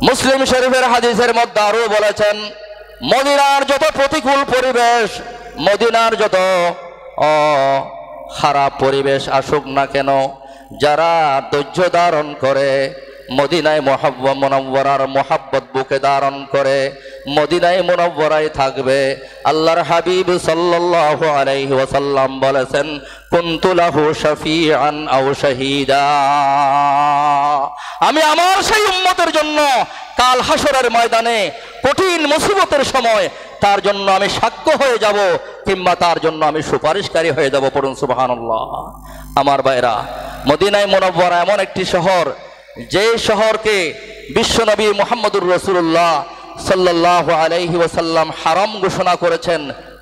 মুসলিম শরীফের হাদিসের মধ্যে আরও বলেছেন, মদিনার যত প্রতিকূল পরিবেশ, মদিনার যত খারাপ পরিবেশ আসুক না কেন, যারা ধৈর্য ধারণ করে, মদিনায় মহাব্ব মনব্বরার মোহাব্বত বুকে ধারণ করে, মদিনায় মনব্বরাই থাকবে। আল্লাহর হাবিব ওয়াসাল্লাম বলেছেন কুন্তুলাহু শাফিআন আও শাহিদা। আমি আমার সেই উম্মতের জন্য কাল হাসরের ময়দানে কঠিন মুসিবতের সময় তার জন্য আমি সাক্ষ্য হয়ে যাব। কিংবা তার জন্য আমি সুপারিশকারী হয়ে যাব, পড়ুন সুবাহান্লাহ আমার ভাইরা মদিনায় মোনব্বরা এমন একটি শহর, যে শহরকে বিশ্বনবী মোহাম্মদুর রসুল্লাহ সাল্লাহ আলাইহি ওসাল্লাম হারাম ঘোষণা করেছেন,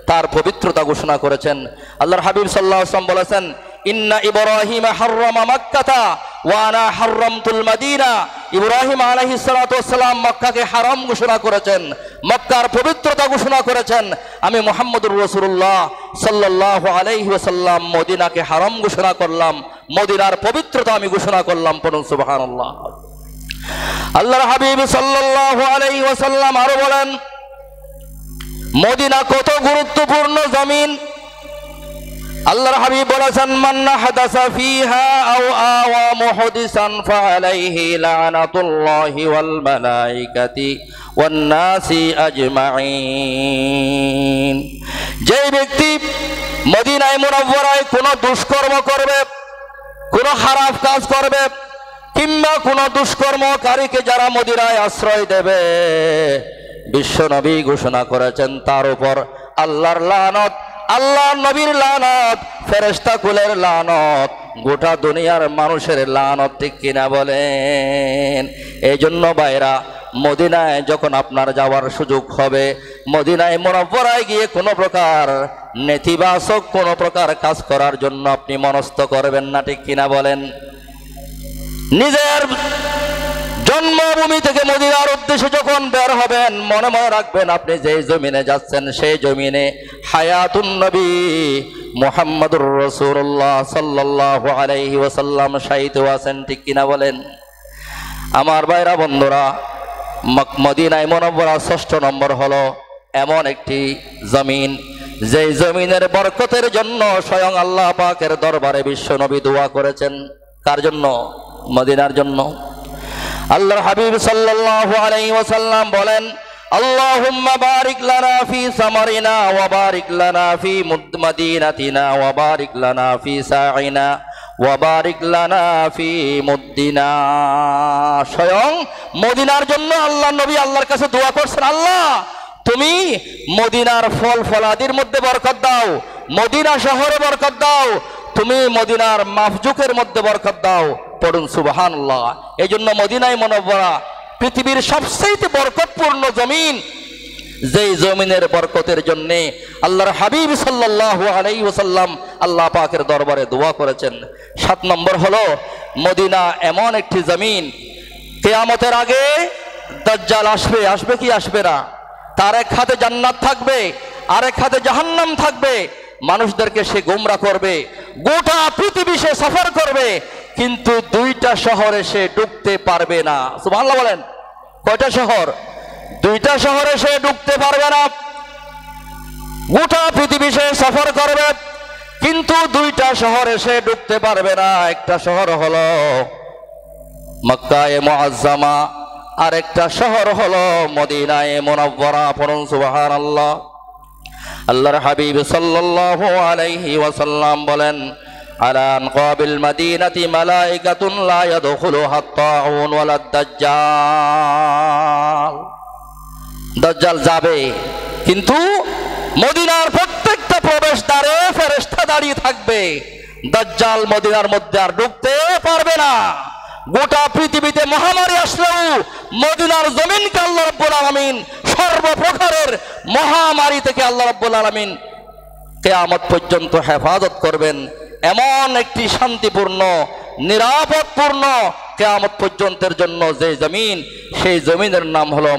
তার পবিত্রতা ঘোষণা করেছেন। আল্লাহর হাবিব সাল্লাহ আসলাম বলেছেন ইন্না ইব্রাহিম হাররামা মাক্কাতা ওয়া আনা হাররামতুল মাদিনা ইব্রাহিম আলাইহিস সালাতু ওয়াসসালাম মক্কাকে হারাম ঘোষণা করেছেন, মক্কার পবিত্রতা ঘোষণা করেছেন। আমি মুহাম্মদুর রাসূলুল্লাহ সাল্লাল্লাহু আলাইহি ওয়াসাল্লাম মদিনাকে হারাম ঘোষণা করলাম, মদিনার পবিত্রতা আমি ঘোষণা করলাম পড়ুন, সুবহানাল্লাহ। আল্লাহর হাবিব সাল্লাল্লাহু আলাইহি ওয়াসাল্লাম আরও বলেন, মদিনা কত গুরুত্বপূর্ণ জমিন আল্লাহর হাবিব বলেছেন মান্না হাদাসা ফিহা আও আওয়া মুহদিসান ফালাইহি লানাতুল্লাহি ওয়াল মালাইকাতি ওয়ান নাসি আজমাইন যে ব্যক্তি মদিনায় মুনাওয়ারায় কোনো দুষ্কর্ম করবে, কোনো খারাপ কাজ করবে, কিংবা কোনো দুষ্কর্মকারীকে যারা মদিনায় আশ্রয় দেবে বিশ্বনবী ঘোষণা করেছেন, তার উপর আল্লাহর লানত আল্লাহ নবীর লানত ফেরেস্তা কুলের লানত, গোটা দুনিয়ার মানুষের লানত ঠিক কিনা বলেন? এই জন্য বাইরা মদিনায় যখন আপনার যাওয়ার সুযোগ হবে, মদিনায় মনব্বরায় গিয়ে কোনো প্রকার নেতিবাচক কোনো প্রকার কাজ করার জন্য আপনি মনস্থ করবেন না ঠিক কিনা বলেন? নিজের জন্মভূমি থেকে মদিনার উদ্দেশ্যে যখন বের হবেন, মনে মনে রাখবেন আপনি যেই জমিনে যাচ্ছেন সেই জমিনে হায়াতুন নবী মোহাম্মদুর রসুল্লাহ সাল্লাহ আলাইহি ওসাল্লাম সাহিত্য আছেন, ঠিক কিনা বলেন? আমার বাইরা বন্ধুরা মদিনায় মনব্বরা ষষ্ঠ নম্বর হলো এমন একটি জমিন, যেই জমিনের বরকতের জন্য স্বয়ং আল্লাহ পাকের দরবারে বিশ্ব নবী দোয়া করেছেন। কার জন্য? মদিনার জন্য। আল্লাহর হাবিব সাল্লাল্লাহু আলাইহি ওয়াসাল্লাম বলেন, আল্লাহুম্মা বারিক লানা ফি সামারিনা ওয়া বারিক লানা ফি মুদ- মদিনাতিনা ওয়া বারিক লানা ফি সাইনা ওয়া বারিক লানা ফি মুদ্দিনা। স্বয়ং মদিনার জন্য আল্লাহ নবী আল্লাহর কাছে দোয়া করছেন, আল্লাহ, তুমি মদিনার ফল ফলাদির মধ্যে বরকত দাও, মদিনা শহরে বরকত দাও, তুমি মদিনার মাফজুকের মধ্যে বরকত দাও পড়ুন, সুবহানাল্লাহ। এই জন্য মদিনায় মনোবরা পৃথিবীর সবচেয়ে বরকতপূর্ণ জমিন। যেই জমিনের বরকতের জন্য আল্লাহর হাবিব ওয়াসাল্লাম আল্লাহ পাকের দরবারে দোয়া করেছেন। সাত নম্বর হলো, মদিনা এমন একটি জমিন, কেয়ামতের আগে দাজ্জাল আসবে আসবে কি আসবে না? তার এক হাতে জান্নাত থাকবে আরেক হাতে জাহান্নাম থাকবে। মানুষদেরকে সে গোমরা করবে, গোটা পৃথিবী সে সফর করবে। কিন্তু দুইটা শহরে সে ঢুকতে পারবে না। সুবহানাল্লাহ বলেন, কয়টা শহর? দুইটা শহরে সে ঢুকতে পারবে না। গোটা পৃথিবী সে সফর করবে, কিন্তু দুইটা শহরে সে ঢুকতে পারবে না। একটা শহর হলো মক্কায়ে মুআজ্জামা আর একটা শহর হলো মদিনায়ে মুনাওয়ারা। পড়ুন, সুবহানাল্লাহ। আল্লাহর হাবিব সাল্লাল্লাহু আলাইহি ওয়াসাল্লাম বলেন আলা আনকাবিল মাদিনাতি মালাইকাতুন লা ইয়াদখুলুহা আত-তাউন ওয়ালা দাজ্জাল। দাজ্জাল যাবে, কিন্তু মদিনার প্রত্যেকটা প্রবেশদ্বারে ফেরেশতা দাঁড়িয়ে থাকবে। দাজ্জাল মদিনার মধ্যে আর ঢুকতে পারবে না। গোটা পৃথিবীতে মহামারী আসলেও মদিনার জমিনকে আল্লাহ রব্বুল আলামিন সর্বপ্রকারের মহামারী থেকে আল্লাহ রব্বুল আলামিন কেয়ামত পর্যন্ত হেফাজত করবেন। এমন একটি শান্তিপূর্ণ, নিরাপদপূর্ণ কেয়ামত পর্যন্তের জন্য যে জমিন, সেই জমিনের নাম হলো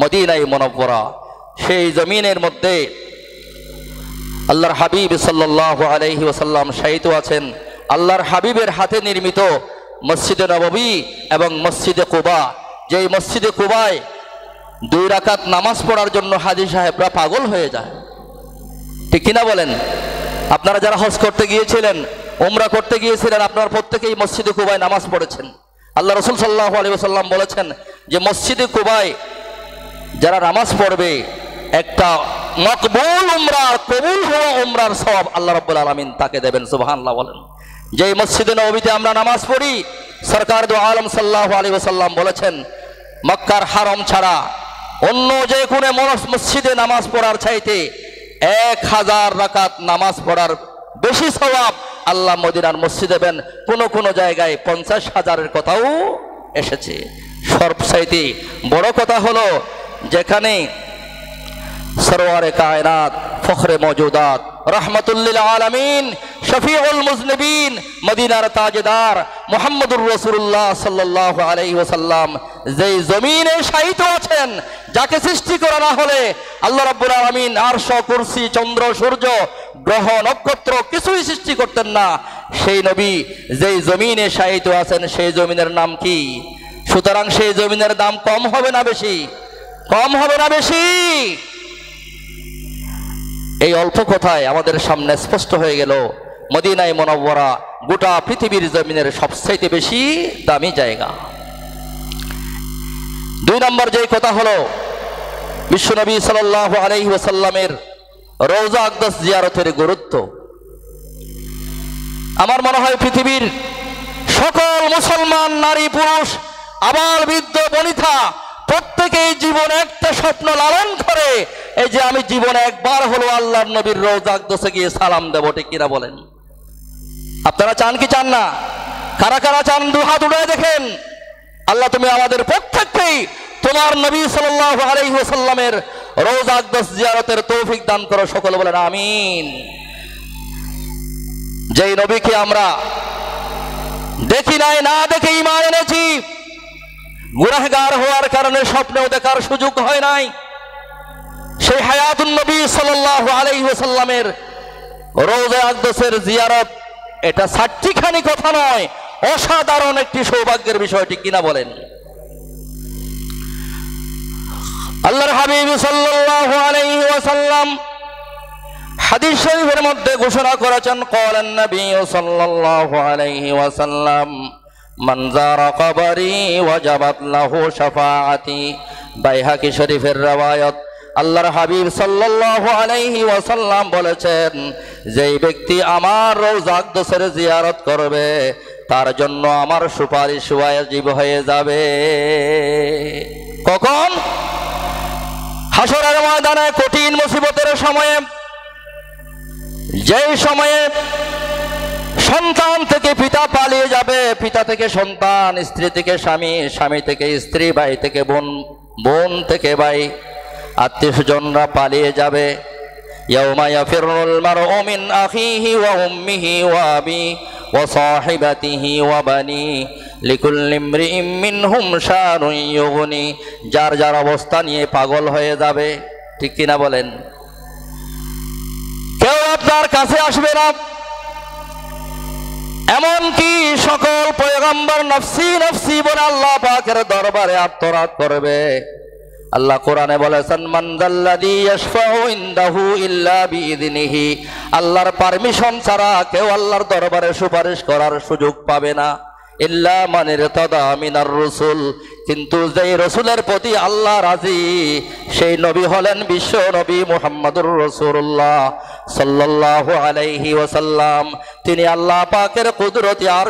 মদিনাই মনব্বরা সেই জমিনের মধ্যে আল্লাহর হাবিব সাল্লাহ আলহি ওসাল্লাম শাহিত আছেন। আল্লাহর হাবিবের হাতে নির্মিত মসজিদে নববী এবং মসজিদে কুবা। যেই মসজিদে কুবায় দুই রাকাত নামাজ পড়ার জন্য হাজি সাহেবরা পাগল হয়ে যায়। ঠিক কিনা বলেন? আপনারা যারা হজ করতে গিয়েছিলেন ওমরা করতে গিয়েছিলেন, আপনারা প্রত্যেকেই মসজিদে কুবায় নামাজ পড়েছেন। আল্লাহ রসুল সাল্লাহ আলী সাল্লাম বলেছেন যে মসজিদে কুবায় যারা নামাজ পড়বে, একটা মকবুল উমরার কবুল হওয়া উমরার সব আল্লাহ রব্বুল আলমিন তাকে দেবেন, সুবহানাল্লাহ বলেন। যে মসজিদে নবীতে আমরা নামাজ পড়ি, সরকার দু আলম সাল্লাহ আলী সাল্লাম বলেছেন, মক্কার হারম ছাড়া অন্য যে কোনো মসজিদে নামাজ পড়ার চাইতে এক হাজার রাকাত নামাজ পড়ার বেশি স্বভাব আল্লাহ মদিনার মসজিদে দেবেন। কোন কোন জায়গায় পঞ্চাশ হাজারের কথাও এসেছে। সর্বসাইতে বড় কথা হলো, যেখানে সরোয়ারে কায়নাত, ফখরে মজুদাত রহমতুল্লিল আলমিন, শফিউল মুজনবিন, মদিনার তাজেদার মোহাম্মদুর রসুল্লাহ সাল্লাহ আলাই ওসাল্লাম যেই জমিনে শায়িত আছেন, যাকে সৃষ্টি করা না হলে আল্লাহ রাব্বুল আলমিন আরশ, কুরসি, চন্দ্র, সূর্য, গ্রহ, নক্ষত্র কিছুই সৃষ্টি করতেন না। সেই নবী যেই জমিনে শায়িত আছেন, সেই জমিনের নাম কি? সুতরাং সেই জমিনের দাম কম হবে না বেশি? কম হবে না বেশি? এই অল্প কথায় আমাদের সামনে স্পষ্ট হয়ে গেল, মদিনায় মনব্বরা গোটা পৃথিবীর জমিনের সবচাইতে বেশি দামি জায়গা। দুই নম্বর যে কথা হলো বিশ্বনবী সাল্লাহ আলহি ওসাল্লামের রোজা আকদাস জিয়ারতের গুরুত্ব। আমার মনে হয় পৃথিবীর সকল মুসলমান, নারী, পুরুষ আবার বৃদ্ধ, বনিতা, প্রত্যেকেই জীবনে একটা স্বপ্ন লালন করে এই যে আমি জীবনে একবার হলো আল্লাহর নবীর রোজা আকদসে গিয়ে সালাম দেবো, ঠিক কিনা বলেন? আপনারা চান কি চান না? কারা কারা চান, দু হাত উড়ে দেখেন। আল্লাহ তুমি আমাদের প্রত্যেককেই তোমার নবী সাল্লাহ আলাইসাল্লামের রোজ আকদস জিয়ারতের তৌফিক দান করো, সকলে বলেন আমিন। যেই নবীকে আমরা দেখি নাই, না দেখে ইমান এনেছি, গুনাহগার হওয়ার কারণে স্বপ্নেও দেখার সুযোগ হয় নাই। সেই হায়াতুন নবী সাল্লাহ আলাইসাল্লামের রোজে আকদসের জিয়ারত, এটা সাতটিখানি কথা নয়, অসাধারণ একটি সৌভাগ্যের বিষয়টি কিনা বলেন? আল্লাহর হাবিব সাল্লাল্লাহু আলাইহি ওয়াসাল্লাম হাদিস শরীফের মধ্যে ঘোষণা করেছেন, কলেন নবী সাল্লাল্লাহু আলাইহি ওয়াসাল্লাম, মান যারা কবরি ওয়াজাবাত লাহু শাফাআতি। বাইহাকি শরীফের রওয়ায়াত আল্লাহর হাবিব সাল্লাল্লাহু আলাইহি ওয়াসাল্লাম বলেছেন, যেই ব্যক্তি আমার আকদসের জিয়ারত করবে, তার জন্য আমার সুপারিশ ওয়াজিব হয়ে যাবে। কখন? হাসরের ময়দানে কঠিন মুসিবতের সময়ে। যেই সময়ে সন্তান থেকে পিতা পালিয়ে যাবে, পিতা থেকে সন্তান, স্ত্রী থেকে স্বামী স্বামী থেকে স্ত্রী, ভাই থেকে বোন বোন থেকে ভাই আত্মীয় স্বজনরা পালিয়ে যাবে। যার যার অবস্থা নিয়ে পাগল হয়ে যাবে। ঠিক কিনা বলেন? কেউ আপনার কাছে আসবে না। এমনকি সকল পয়গম্বর নফসি নফসি বলে আল্লাহ পাকের দরবারে আত্মরাত করবে। আল্লাহ কোরআনে বলেছেন বিইذনিহি আল্লাহর পারমিশন ছাড়া কেউ আল্লাহর দরবারে সুপারিশ করার সুযোগ পাবে না। ইল্লা মানের তদা মিনার রসুল, কিন্তু যেই রসুলের প্রতি আল্লাহ রাজি, সেই নবী হলেন বিশ্ব নবী মুহাম্মদুর রসুল্লাহ আলাইহি তিনি আল্লাহ পাকের কুদরতি আর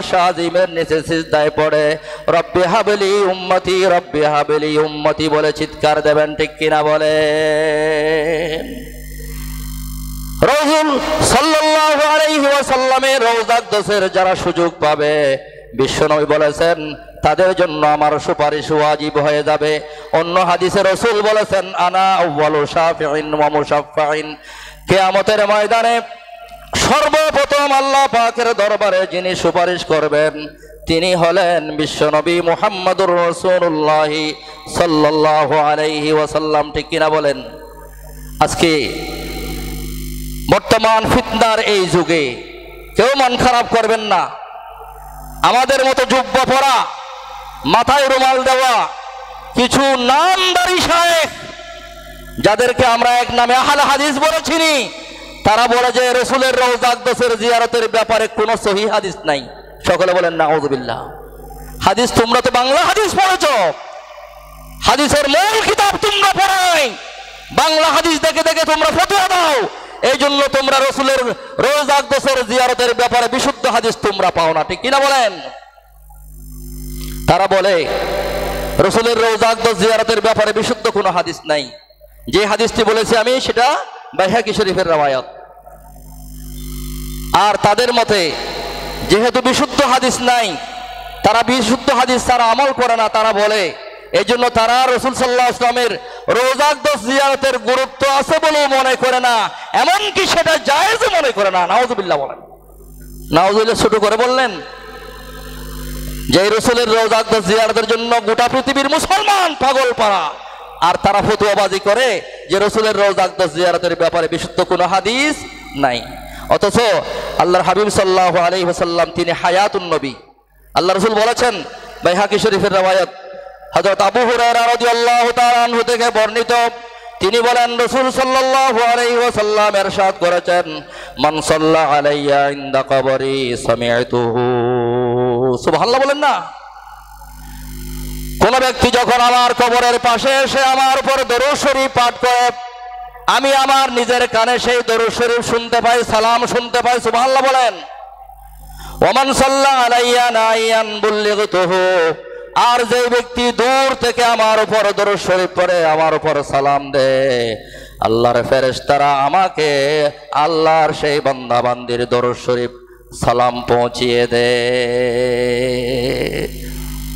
নিচে সিজদায় পড়ে, রব্বি হাবলি উম্মতি, রব্বি হাবলি উম্মতি বলে চিৎকার দেবেন, ঠিক কিনা বলে দোষের যারা সুযোগ পাবে, বিশ্বনবী বলেছেন, তাদের জন্য আমার সুপারিশ ওয়াজিব হয়ে যাবে। অন্য হাদিসে রসুল বলেছেন, আনা কিয়ামতের ময়দানে সর্বপ্রথম আল্লাহ পাকের দরবারে যিনি সুপারিশ করবেন, তিনি হলেন বিশ্বনবী মুহাম্মদুর রাসূলুল্লাহ সাল্লাল্লাহু আলাইহি ওয়াসাল্লাম। ঠিক কিনা বলেন? আজকে বর্তমান ফিতনার এই যুগে কেউ মন খারাপ করবেন না। আমাদের মতো যুব্য পড়া মাথায় রুমাল দেওয়া, কিছু নামদারি সাহেব যাদেরকে আমরা এক নামে আহাল হাদিস বলেছিনি, তারা বলে যে রসুলের রোজাকদসের জিয়ারতের ব্যাপারে কোনো সহি হাদিস নাই। সকলে বলেন না ওজবিল্লাহ হাদিস তোমরা তো বাংলা হাদিস পড়েছ। হাদিসের মূল কিতাব তোমরা পড়ো নাই। বাংলা হাদিস দেখে দেখে তোমরা ফতুয়া দাও। এই জন্য তোমরা রসুলের রোজ আকদসের জিয়ারতের ব্যাপারে বিশুদ্ধ হাদিস তোমরা পাও না, ঠিক কিনা বলেন? তারা বলে, রসুলের রোজ আকদস জিয়ারতের ব্যাপারে বিশুদ্ধ কোনো হাদিস নাই। যে হাদিসটি বলেছি আমি, সেটা বাইহাকি শরীফের রাওয়ায়াত। আর তাদের মতে, যেহেতু বিশুদ্ধ হাদিস নাই, তারা বিশুদ্ধ হাদিস তারা আমল করে না, তারা বলে এই জন্য তারা রসুল সাল্লাহ ইসলামের রোজাকদস জিয়ারতের গুরুত্ব আছে বলেও মনে করে না, এমনকি সেটা জায়েজ মনে করে না। নাওজুবিল্লাহ বলেন। নাওজুবিল্লাহ ছোট করে বললেন, যে রসুলের রোজাকদস জিয়ারতের জন্য গোটা পৃথিবীর মুসলমান পাগল পাড়া। আর তারা ফতুয়াবাজি করে যে রসুলের রোজাকদস জিয়ারতের ব্যাপারে বিশুদ্ধ কোনো হাদিস নাই। অথচ আল্লাহর হাবিব সাল্লাহ আলাইহি ওয়াসাল্লাম, তিনি হায়াতুন নবী। আল্লাহ রসুল বলেছেন, বাইহাকি শরীফের রাওয়ায়াত, হযরত আবু হুরায়রা রাদিয়াল্লাহু তাআলা আনহু থেকে বর্ণিত। তিনি বলেন, রসুল সাল্লাল্লাহু আলাইহি ওয়াসাল্লাম ইরশাদ করেছেন, মান সাল্লা আলাইয়া ইনদা কবরি সামি'তুহু সুবহানাল্লাহ বলেন না। কোন ব্যক্তি যখন আমার কবরের পাশে এসে আমার উপর দরুদ পাঠ করে, আমি আমার নিজের কানে সেই দরুদ শরীফ শুনতে পাই, সালাম শুনতে পাই, সুবহানাল্লাহ বলেন। ওমান সাল্লাহ আলাইয়া নাইয়ান বুল্লিগতুহু, আর যে ব্যক্তি দূর থেকে আমার উপর দরুদ শরীফ পড়ে, আমার উপর সালাম দে। আল্লাহর ফেরেশতারা আমাকে আল্লাহর সেই বান্দা বান্দির শরীফ সালাম পৌঁছিয়ে দে।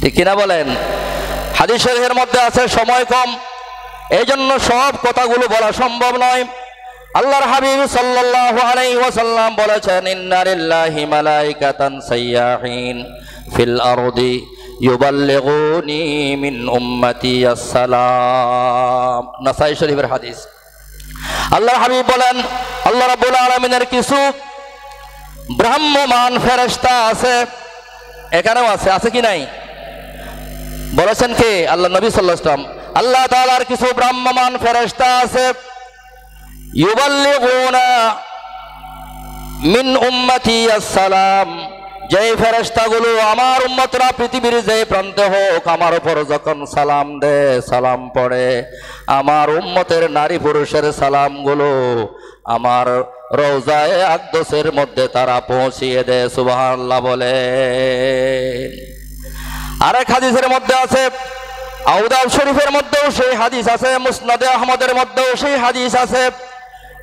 ঠিক কিনা বলেন? হাদিস শরীফের মধ্যে আছে, সময় কম। এই জন্য সব কথাগুলো বলা সম্ভব নয়। আল্লাহর হাবিব সাল্লাল্লাহু আলাইহি ওয়াসাল্লাম বলেছেন, ইন্না লিল্লাহি মালাইকাতান সাইয়াহিন ফিল আরদি ইউবাল্লিগুনি মিন উম্মতি আসসালাম। নাসাই শরীফের হাদিস। আল্লাহর হাবিব বলেন, আল্লাহ রাব্বুল আলামিনের কিছু ব্রাহ্মমান ফেরেশতা আছে, এখানেও আছে আছে কি নাই? বলেছেন কে? আল্লাহ নবী আলাইহি আল্লাহ তালার কিছু ব্রাহ্মমান ফেরেশতা আছে। মিন উম্মতি আসসালাম। যেই ফেরেশতাগুলো আমার উম্মতরা পৃথিবীর যে প্রান্তে হোক, আমার উপর যখন সালাম দে সালাম পড়ে, আমার উম্মতের নারী পুরুষের সালামগুলো আমার রওজায়ে আকদসের মধ্যে তারা পৌঁছিয়ে দেয়, সুবহানাল্লাহ বলে। আরেক হাদিসের মধ্যে আছে আউদাল শরীফের মধ্যেও সেই হাদিস আছে, মুসনাদে আহমদের মধ্যেও সেই হাদিস আছে।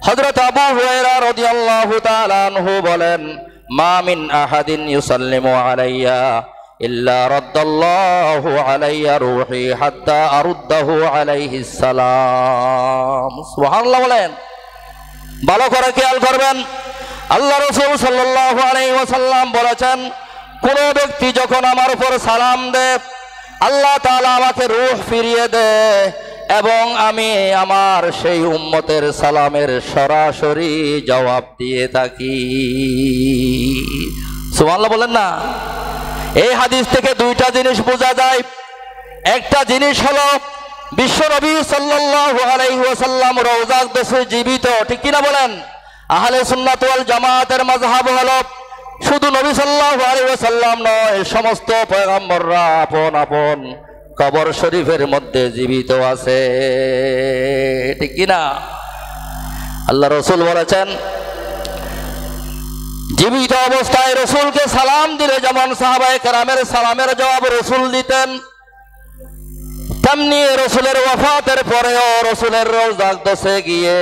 হযরত আবু হুরায়রা রাদিয়াল্লাহু আনহু বলেন, মা মিন আহাদিন ইউসাল্লিমু আলাইয়া ইল্লা রাদ্দাল্লাহু আলাইয়া রূহি হাত্তা আরুদ্দাহু আলাইহিস সালাম। সুবহানাল্লাহ বলেন। ভালো করে খেয়াল করবেন, আল্লাহ রসুল সাল্লাল্লাহু আলাইহি ওয়াসাল্লাম বলেছেন কোন ব্যক্তি যখন আমার উপর সালাম দেয় আল্লাহ তালা আমাকে রূহ ফিরিয়ে দেয় এবং আমি আমার সেই উম্মতের সালামের সরাসরি জবাব দিয়ে থাকি। সুবহানাল্লাহ বলেন না? এই হাদিস থেকে দুইটা জিনিস বোঝা যায়। একটা জিনিস হলো সাল্লাল্লাহু আলাইহি ওয়াসাল্লাম রওজাক দেশে জীবিত, ঠিক কিনা বলেন? আহলে সুন্নাত ওয়াল জামাতের মাযহাব হলো শুধু নবী সাল্লাল্লাহু আলাইহি ওয়াসাল্লাম নয়, সমস্ত পয়গম্বররা আপন আপন কবর শরীফের মধ্যে জীবিত আছে। ঠিক কিনা আল্লাহ রসুল বলেছেন, জীবিত অবস্থায় রসুলকে সালাম দিলে, যেমন সাহাবায়ে কেরামের সালামের জবাব রসুল দিতেন, তেমনি রসুলের ওয়াফাতের পরেও রসুলের রোজাক দশে গিয়ে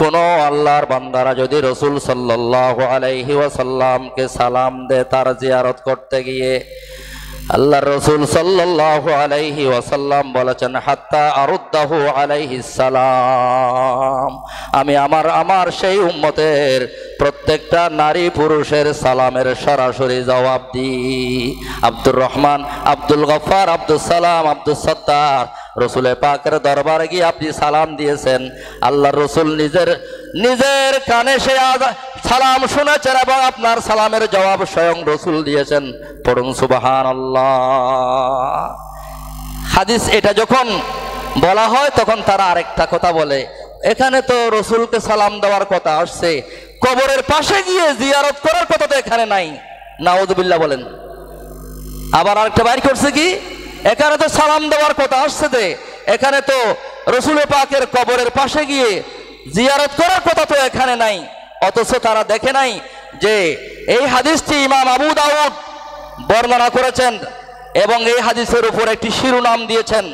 কোন আল্লাহর বান্দারা যদি রসুল সাল্লাল্লাহু আলাইহি ওয়াসাল্লামকে সালাম দে তার জিয়ারত করতে গিয়ে, আল্লাহর রসুল সাল্লাল্লাহু আলাইহি ওয়াসাল্লাম বলেছেন, হাত্তা আরুদ্দাহু আলাইহি সালাম। আমি আমার আমার সেই উম্মতের প্রত্যেকটা নারী পুরুষের সালামের সরাসরি জবাব দিই। আব্দুর রহমান, আব্দুল গফার আব্দুল সালাম আব্দুল সত্তার রসুলে পাকের দরবারে গিয়ে আপনি সালাম দিয়েছেন। আল্লাহ রসুল নিজের নিজের কানে সে সালাম শুনেছেন এবং আপনার সালামের জবাব স্বয়ং রসুল দিয়েছেন। পড়ুন সুবাহান হাদিস এটা যখন বলা হয় তখন তারা আরেকটা কথা বলে। এখানে তো রসুলকে সালাম দেওয়ার কথা আসছে। কবরের পাশে গিয়ে জিয়ারত করার কথা তো এখানে নাই। নাউজুবিল্লাহ বলেন। আবার আরেকটা বাইর করছে কি? এখানে তো সালাম দেওয়ার কথা আসছে যে, এখানে তো রসুল পাকের কবরের পাশে গিয়ে জিয়ারত করার কথা তো এখানে নাই, অথচ তারা দেখে নাই যে এই হাদিসটি ইমাম আবু দাউদ বর্ণনা করেছেন এবং এই হাদিসের উপর একটি শিরোনাম দিয়েছেন,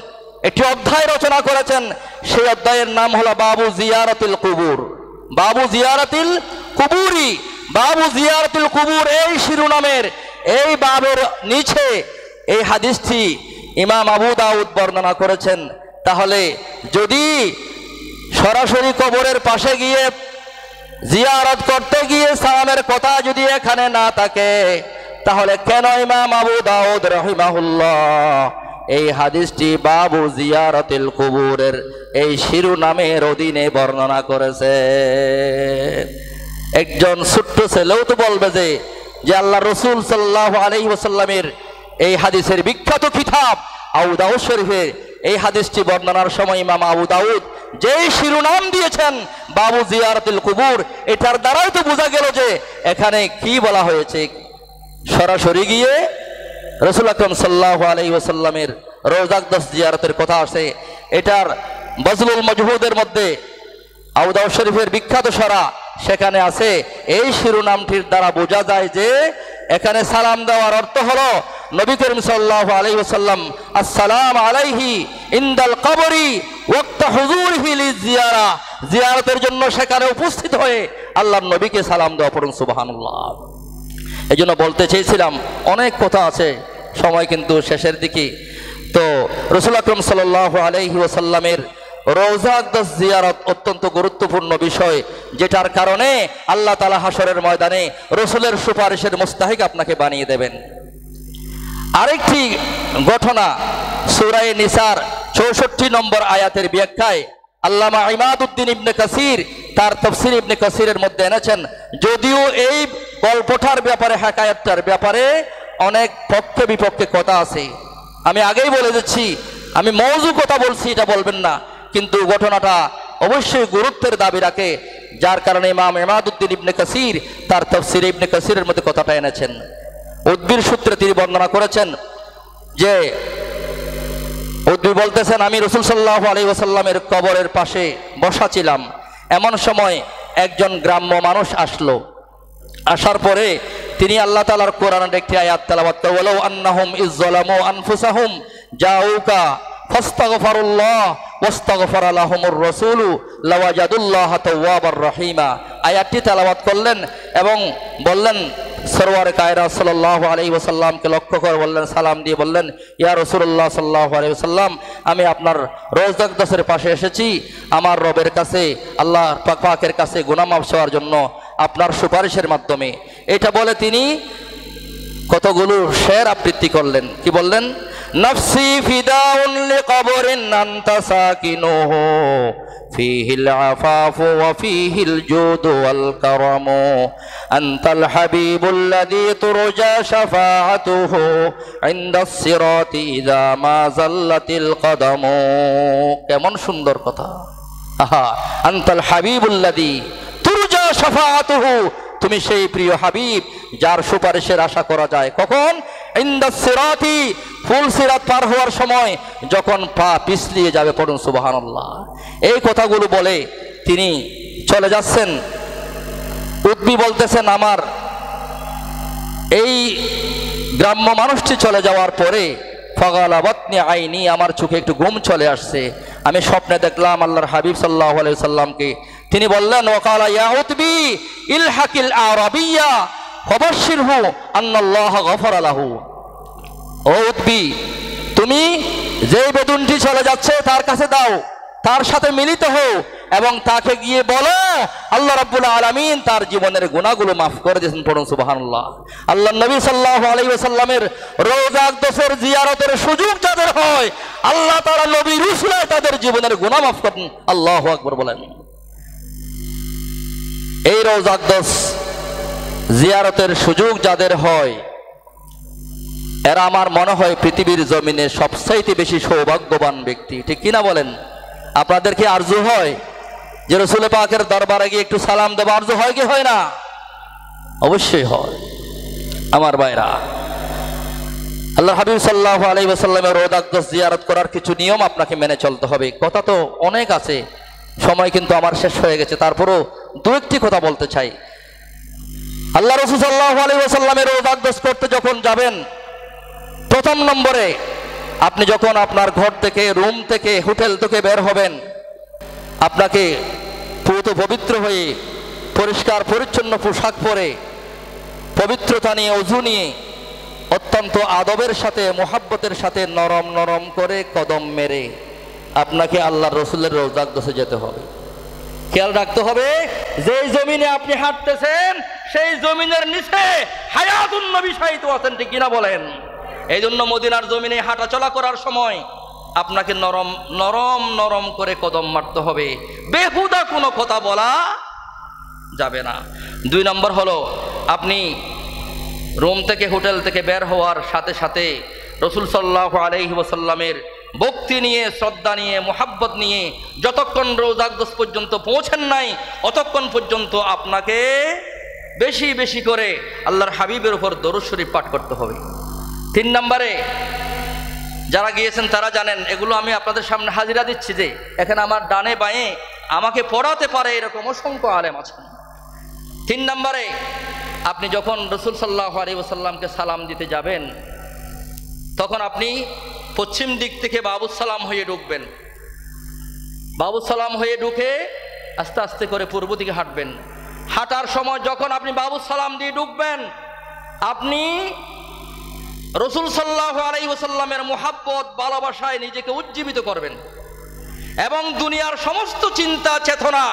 একটি অধ্যায় রচনা করেছেন, সেই অধ্যায়ের নাম হলো বাবু জিয়ারতুল কুবুর। বাবু জিয়ারতিল কুবুরি বাবু জিয়ারতুল কুবুর এই শিরোনামের এই বাবের নিচে এই হাদিসটি ইমাম আবু দাউদ বর্ণনা করেছেন, তাহলে যদি সরাসরি কবরের পাশে গিয়ে জিয়ারত করতে গিয়ে সালামের কথা যদি এখানে না থাকে, তাহলে কেন ইমাম আবু দাউদ রহিমাহুল্লাহ এই হাদিসটি বাবু জিয়ারতিল কুবুরের এই শিরোনামের অধীনে বর্ণনা করেছে? একজন ছোট্ট ছেলেও তো বলবে যে আল্লাহ রসুল সাল্লাহ আলহি এই হাদিসের বিখ্যাত কিতাব আবু দাউদ শরীফের। এই হাদিসটি বর্ণনার সময় ইমাম আবু দাউদ যেই শিরোনাম দিয়েছেন, বাবু জিয়ারতুল কুবুর, এটার দ্বারাই তো বোঝা গেল যে এখানে কি বলা হয়েছে। সরাসরি গিয়ে রসুল আকরম সাল্লাহ আলহি ওসাল্লামের রোজাকদস জিয়ারতের কথা আছে এটার বজলুল মজহুদের মধ্যে আউদাউ শরীফের বিখ্যাত সরা সেখানে আছে এই শিরোনামটির দ্বারা বোঝা যায় যে এখানে সালাম দেওয়ার অর্থ হলো, নবী করিম সাল্লাহ আসসালাম আলাইহি ইন্দাল কবরি হুজুরিহি লিজিয়ারা জিয়ারতের জন্য সেখানে উপস্থিত হয়ে আল্লাহ নবীকে সালাম দেওয়া পড়ুন, সুবহানাল্লাহ। এই জন্য বলতে চেয়েছিলাম, অনেক কথা আছে, সময় কিন্তু শেষের দিকে। তো রসুল আকরম সাল আলহি ওসাল্লামের রোজাকদাস জিয়ারত অত্যন্ত গুরুত্বপূর্ণ বিষয়, যেটার কারণে আল্লাহ তালা হাসরের ময়দানে রসুলের সুপারিশের মুস্তাহিক আপনাকে বানিয়ে দেবেন। আরেকটি ঘটনা সুরাই নিসার চৌষট্টি নম্বর আয়াতের ব্যাখ্যায় আল্লামা ইমাদুদ্দিন ইবনে কাসির তার তফসির ইবনে কাসিরের মধ্যে এনেছেন, যদিও এই গল্পটার ব্যাপারে, হাকায়াতটার ব্যাপারে অনেক পক্ষে বিপক্ষে কথা আছে। আমি আগেই বলে দিচ্ছি, আমি মৌজু কথা বলছি, এটা বলবেন না। কিন্তু ঘটনাটা অবশ্যই গুরুত্বের দাবি রাখে, যার কারণে ইমাম ইমাদুদ্দিন ইবনে কাসির তার তফসির ইবনে কাসিরের মধ্যে কথাটা এনেছেন। উদ্বির সূত্রে তিনি বর্ণনা করেছেন যে উদ্বি বলতেছেন, আমি রসুল সাল্লাহ আলী ওসাল্লামের কবরের পাশে বসা ছিলাম এমন সময় একজন গ্রাম্য মানুষ আসলো। আসার পরে তিনি আল্লাহ তালার কোরআনের একটি আয়াত তেলাবাত বলো আন্নাহুম ইজ্জলামু আনফুসাহুম জাউকা ফাস্তাগফারুল্লাহ ওয়াস্তাগফার আলাহুমুর রাসূলু লাওয়াজাদুল্লাহ তাওয়াবার রহিমা। আয়াতটি তেলাওয়াত করলেন এবং বললেন, সরওয়ার কায়রা সাল্লাল্লাহু আলাইহি ওয়াসাল্লামকে লক্ষ্য করে বললেন, সালাম দিয়ে বললেন, ইয়া রাসূলুল্লাহ সাল্লাল্লাহু আলাইহি ওয়াসাল্লাম, আমি আপনার রোজদাকদাসের পাশে এসেছি। আমার রবের কাছে, আল্লাহ পাক পাকের কাছে গুনাহ মাফ চাওয়ার জন্য আপনার সুপারিশের মাধ্যমে। এটা বলে তিনি কতগুলো শের আবৃত্তি করলেন? কি বললেন? নফসি উল্লে লিকবরিন আনতা সাকিনুহু ফিহিল আফাফু ওয়া ফিহিল জুদু ওয়াল কারামু আনতাল হাবিবুল্লাযী তুরজা শাফাআতুহু ইনদাস সিরাতি ইযা মা যাল্লাতিল কদামু। কেমন সুন্দর কথা। আহা, আনতাল হাবিবুল্লাযী তুরজা শাফাআতুহু তুমি সেই প্রিয় হাবিব, যার সুপারিশের আশা করা যায়। কখন? সিরাতি, ফুল সিরাত পার হওয়ার সময়, যখন পা পিছলিয়ে যাবে পড়ুন, সুবহানাল্লাহ। এই কথাগুলো বলে তিনি চলে যাচ্ছেন। উদ্বি বলতেছেন, আমার এই গ্রাম্য মানুষটি চলে যাওয়ার পরে ফগালাবতনি আইনি, আমার চোখে একটু ঘুম চলে আসছে। আমি স্বপ্নে দেখলাম আল্লাহর হাবিব সাল্লাহ সাল্লামকে তিনি বললেন ইলহাকিল উতবি, তুমি যেই বেদুনটি চলে যাচ্ছে তার কাছে দাও, তার সাথে মিলিত হও এবং তাকে গিয়ে বলো, আল্লাহ রাব্বুল আলামিন তার জীবনের গুণাগুলো মাফ করে দিয়েছেন পড়ুন, সুবহানাল্লাহ। আল্লাহ নবী সাল্লাহ আলাইহি ওয়াসাল্লামের রোজা আকদসের জিয়ারতের সুযোগ যাদের হয়, আল্লাহ তাআলা নবী রুসুলে তাদের জীবনের গুণা মাফ করেন, আল্লাহু আকবার বলেন। এই রোজা আকদস জিয়ারতের সুযোগ যাদের হয়, এরা আমার মনে হয় পৃথিবীর জমিনে সবচাইতে বেশি সৌভাগ্যবান ব্যক্তি। ঠিক কিনা বলেন? আপনাদের কি আরজু হয়? যে রসুল পাকের দরবারে গিয়ে একটু সালাম দেবো, আরজু হয় কি হয় না? অবশ্যই হয়। আমার ভাইরা আল্লাহ হাবিব সাল্লাহ আলাই ওসাল্লামের রোদাকদস জিয়ারত করার কিছু নিয়ম আপনাকে মেনে চলতে হবে। কথা তো অনেক আছে, সময় কিন্তু আমার শেষ হয়ে গেছে। তারপরও দু একটি কথা বলতে চাই। আল্লাহ রসুল সাল্লাহ আলাই ওসাল্লামের করতে যখন যাবেন, প্রথম নম্বরে আপনি যখন আপনার ঘর থেকে, রুম থেকে, হোটেল থেকে বের হবেন, আপনাকে পুত পবিত্র হয়ে, পরিষ্কার, পরিচ্ছন্ন পোশাক পরে, পবিত্রতা নিয়ে, অজু নিয়ে, অত্যন্ত আদবের সাথে, মোহাব্বতের সাথে নরম নরম করে কদম মেরে আপনাকে আল্লাহ রসুলের রোজাকদোষে যেতে হবে। খেয়াল রাখতে হবে, যেই জমিনে আপনি হাঁটতেছেন, সেই জমিনের নিচে হায়াতুন নবী আছেন, ঠিক কিনা বলেন? এই জন্য মদিনার জমিনে হাঁটাচলা করার সময় আপনাকে নরম নরম নরম করে কদম মারতে হবে। বেহুদা কোনো কথা বলা যাবে না। দুই নম্বর হলো, আপনি রোম থেকে হোটেল থেকে বের হওয়ার সাথে সাথে রসুল সাল্লাহ আলহি ভক্তি নিয়ে, শ্রদ্ধা নিয়ে, মোহাব্বত নিয়ে যতক্ষণ রোজাগদোষ পর্যন্ত পৌঁছেন নাই, অতক্ষণ পর্যন্ত আপনাকে বেশি বেশি করে আল্লাহর হাবিবের উপর দরুদ শরীফ পাঠ করতে হবে। তিন নম্বরে, যারা গিয়েছেন তারা জানেন, এগুলো আমি আপনাদের সামনে হাজিরা দিচ্ছি যে, এখানে আমার ডানে বাঁয়ে আমাকে পড়াতে পারে এরকম অসংখ্য আলেম আছেন। তিন নম্বরে, আপনি যখন রসুল সাল্লাহ আলী ওসাল্লামকে সালাম দিতে যাবেন, তখন আপনি পশ্চিম দিক থেকে বাবুস সালাম হয়ে ঢুকবেন। বাবুস সালাম হয়ে ঢুকে আস্তে আস্তে করে পূর্ব দিকে হাঁটবেন। হাঁটার সময় যখন আপনি বাবুস সালাম দিয়ে ঢুকবেন, আপনি রসুল সাল্লাহ আলাই মোহাব্বত, ভালোবাসায় নিজেকে উজ্জীবিত করবেন। এবং দুনিয়ার সমস্ত চিন্তা, চেতনা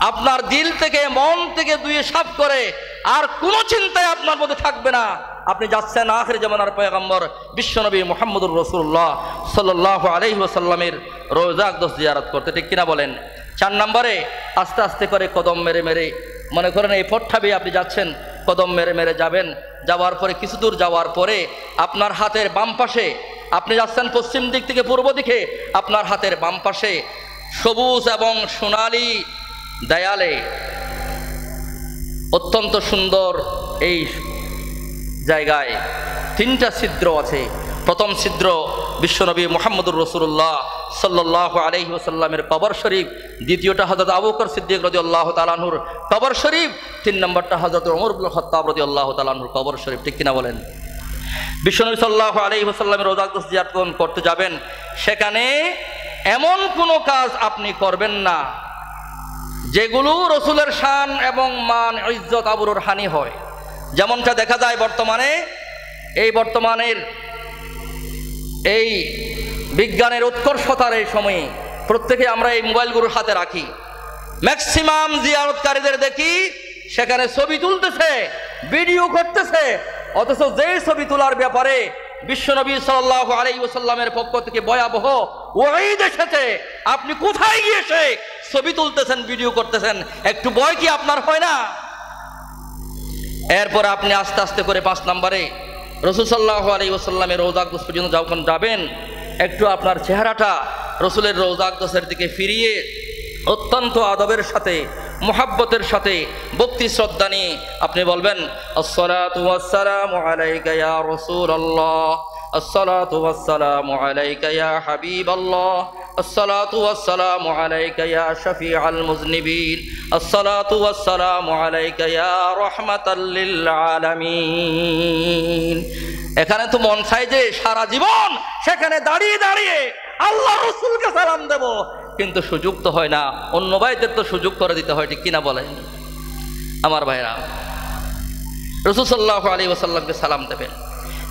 আপনার দিল থেকে, মন থেকে দুয়ে সাফ করে আর কোনো চিন্তায় আপনার মধ্যে থাকবে না। আপনি যাচ্ছেন আখের যেমন আর পয়গম্বর বিশ্বনবী মোহাম্মদুর রসুল্লাহ সাল্লাহ আলহি ওসাল্লামের রোজাকদোষ জিয়ারত করতে, ঠিক কিনা বলেন? চার নম্বরে আস্তে আস্তে করে কদম মেরে মেরে, মনে করেন এই ফট্টাবি আপনি যাচ্ছেন, কদম মেরে মেরে যাবেন, যাওয়ার পরে, কিছু দূর যাওয়ার পরে আপনার হাতের বাম পাশে আপনি যাচ্ছেন পশ্চিম দিক থেকে পূর্ব দিকে, আপনার হাতের বাম পাশে সবুজ এবং সোনালি দেয়ালে অত্যন্ত সুন্দর এই জায়গায় তিনটা ছিদ্র আছে। প্রথম ছিদ্র বিশ্বনবী মোহাম্মদুর রসুল্লাহ সাল্লাহ আলহি ওসাল্লামের কবর শরীফ। দ্বিতীয়টা হজরত আবুকর সিদ্দিক রদি আল্লাহ তালাহুর কবর শরীফ। তিন নম্বরটা হজরত অমরুল খত্তাব রদি আল্লাহ তালাহুর কবর শরীফ। ঠিক কিনা বলেন? বিশ্বনবী সাল্লাহ আলহি ওসাল্লামের জিয়াদ করতে যাবেন। সেখানে এমন কোনো কাজ আপনি করবেন না, যেগুলো রসুলের শান এবং মান, ইজ্জত, আবরুর হানি হয়। যেমনটা দেখা যায় বর্তমানে, এই বর্তমানের এই বিজ্ঞানের উৎকর্ষতার এই সময়ে প্রত্যেকে আমরা এই মোবাইলগুলোর হাতে রাখি। ম্যাক্সিমাম জিয়ারতকারীদের দেখি, সেখানে ছবি তুলতেছে, ভিডিও করতেছে, অথচ যেই ছবি তোলার ব্যাপারে বিশ্বনবী সাল্লাহ আলাই পক্ষ থেকে ভয়াবহ ওই দেশেতে আপনি কোথায় গিয়েছে ছবি তুলতেছেন, ভিডিও করতেছেন? একটু ভয় কি আপনার হয় না? এরপর আপনি আস্তে আস্তে করে পাঁচ নম্বরে রসুলসাল্লাহ আলী ওসাল্লামের রৌজাকদোস পর্যন্ত যখন যাবেন, একটু আপনার চেহারাটা রসুলের রৌজাকদোসের দিকে ফিরিয়ে অত্যন্ত আদবের সাথে, মোহাব্বতের সাথে, ভক্তি শ্রদ্ধা নিয়ে আপনি বলবেন আসসালাম আলাইকা রসুল ইয়া রাসূলুল্লাহ আসসালাতু ওয়াসসালামু আলাইকা ইয়া হাবিবাল্লাহ الصلاة والسلام عليك يا شفيع المذنبين الصلاة والسلام عليك يا رحمة للعالمين এখানে তো মন চাই যে সারা জীবন সেখানে দাঁড়িয়ে দাঁড়িয়ে আল্লাহ রসুলকে সালাম দেব কিন্তু সুযোগ তো হয় না অন্য ভাইদের তো সুযোগ করে দিতে হয় ঠিক কিনা বলেন আমার ভাইরা রসুল সাল্লাহ আলী ওসাল্লামকে সালাম দেবেন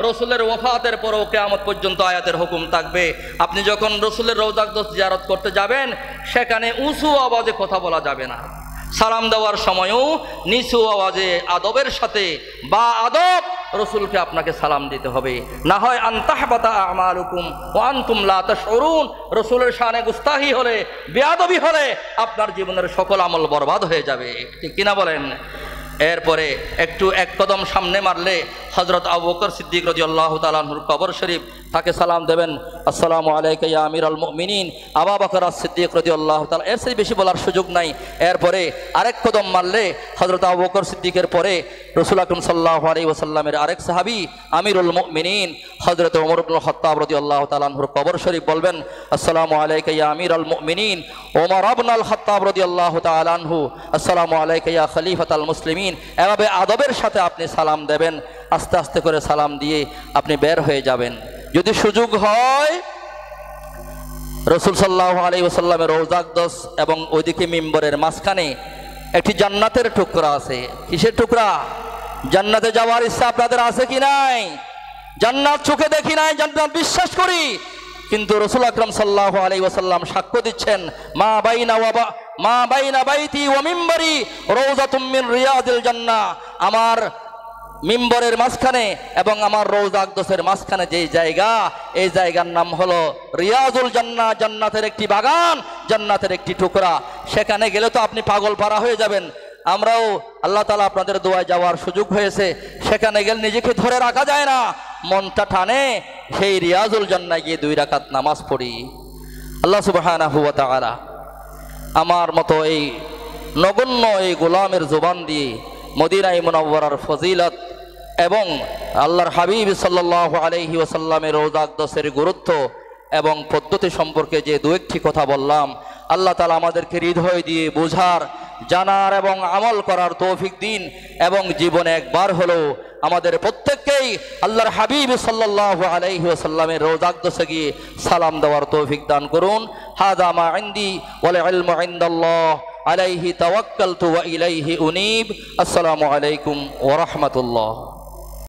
রসুলের ওফাতের পরও কেয়ামত পর্যন্ত আয়াতের হুকুম থাকবে। আপনি যখন রসুলের রৌদাকদোস জিয়ারত করতে যাবেন, সেখানে উঁচু আওয়াজে কথা বলা যাবে না। সালাম দেওয়ার সময়ও নিচু আওয়াজে আদবের সাথে বা আদব রসুলকে আপনাকে সালাম দিতে হবে। না হয় আন্তাহবাতা আমার হুকুম ও আন্তুম লাতরুন রসুলের শানে গুস্তাহি হলে বেয়াদবি হলে আপনার জীবনের সকল আমল বরবাদ হয়ে যাবে। ঠিক কিনা বলেন? এরপরে একটু এক কদম সামনে মারলে হজরত আবু বকর সিদ্দিক রদি আল্লাহ তালাহুর কবর শরীফ তাকে সালাম দেবেন। আসসালামু আলাইকা আমির আল মিনীন আবা বকর সিদ্দিক রদি আল্লাহ তালা এর সেই বেশি বলার সুযোগ নাই। এরপরে আরেক কদম মারলে হজরত আবু বকর সিদ্দিকের পরে রসুল আকরম সাল্লাহ আলী ওসাল্লামের আরেক সাহাবি আমিরুল মিনীন হজরত ওমর খত্তাব রদি আল্লাহ কবর শরীফ বলবেন, আসসালামু আলাইকা আমির আল মিনীন ওমর আবনাল খত্তাব রদি আল্লাহ তালানহু আসসালামু আলাইকা ইয়া খলিফাত আল মুসলিমিন। এভাবে আদবের সাথে আপনি সালাম দেবেন। আস্তে আস্তে করে সালাম দিয়ে আপনি বের হয়ে যাবেন। যদি সুযোগ হয়, রসুল সাল্লাহ আলী ওসাল্লামের রৌজাকদস এবং ওইদিকে মিম্বরের মাঝখানে একটি জান্নাতের টুকরা আছে। কিসের টুকরা? জান্নাতে যাওয়ার ইচ্ছা আপনাদের আছে কি নাই? জান্নাত চোখে দেখি নাই, জান্নাত বিশ্বাস করি। কিন্তু রসুল আকরম সাল্লাহ আলী ওসাল্লাম সাক্ষ্য দিচ্ছেন, মা বাইনা ওয়াবা মা বাইনা বাইতি ও মিম্বরি রৌজাতুম মিন রিয়াদিল জান্না আমার মিম্বরের মাঝখানে এবং আমার রোজ আকদসের মাঝখানে যেই জায়গা, এই জায়গার নাম হলো রিয়াজুল জান্না জান্নাতের একটি বাগান, জান্নাতের একটি টুকরা। সেখানে গেলে তো আপনি পাগল পাড়া হয়ে যাবেন। আমরাও আল্লাহ তালা আপনাদের দোয়ায় যাওয়ার সুযোগ হয়েছে। সেখানে গেলে নিজেকে ধরে রাখা যায় না। মনটা টানে, সেই রিয়াজুল জান্নায় গিয়ে দুই রাকাত নামাজ পড়ি। আল্লাহ সুবাহ আমার মতো এই নগণ্য এই গোলামের জোবান দিয়ে মদিনাই মুনাওয়ারার ফজিলত এবং আল্লাহর হাবিব সাল্লাহ আলহি ওসাল্লামের রোজাকদসের গুরুত্ব এবং পদ্ধতি সম্পর্কে যে দু একটি কথা বললাম, আল্লাহ তালা আমাদেরকে হৃদয় দিয়ে বোঝার, জানার এবং আমল করার তৌফিক দিন এবং জীবনে একবার হলেও আমাদের প্রত্যেককেই আল্লাহর হাবিব সাল্লাহ আলাইহি ওসাল্লামের রোজাকদসে গিয়ে সালাম দেওয়ার তৌফিক দান করুন। হাদামা আইন্দি ওয়াল আলাইহি তাওয়াক্কালতু ওয়া ইলাইহি উনীব। আসসালামু আলাইকুম ওয়া রাহমাতুল্লাহ।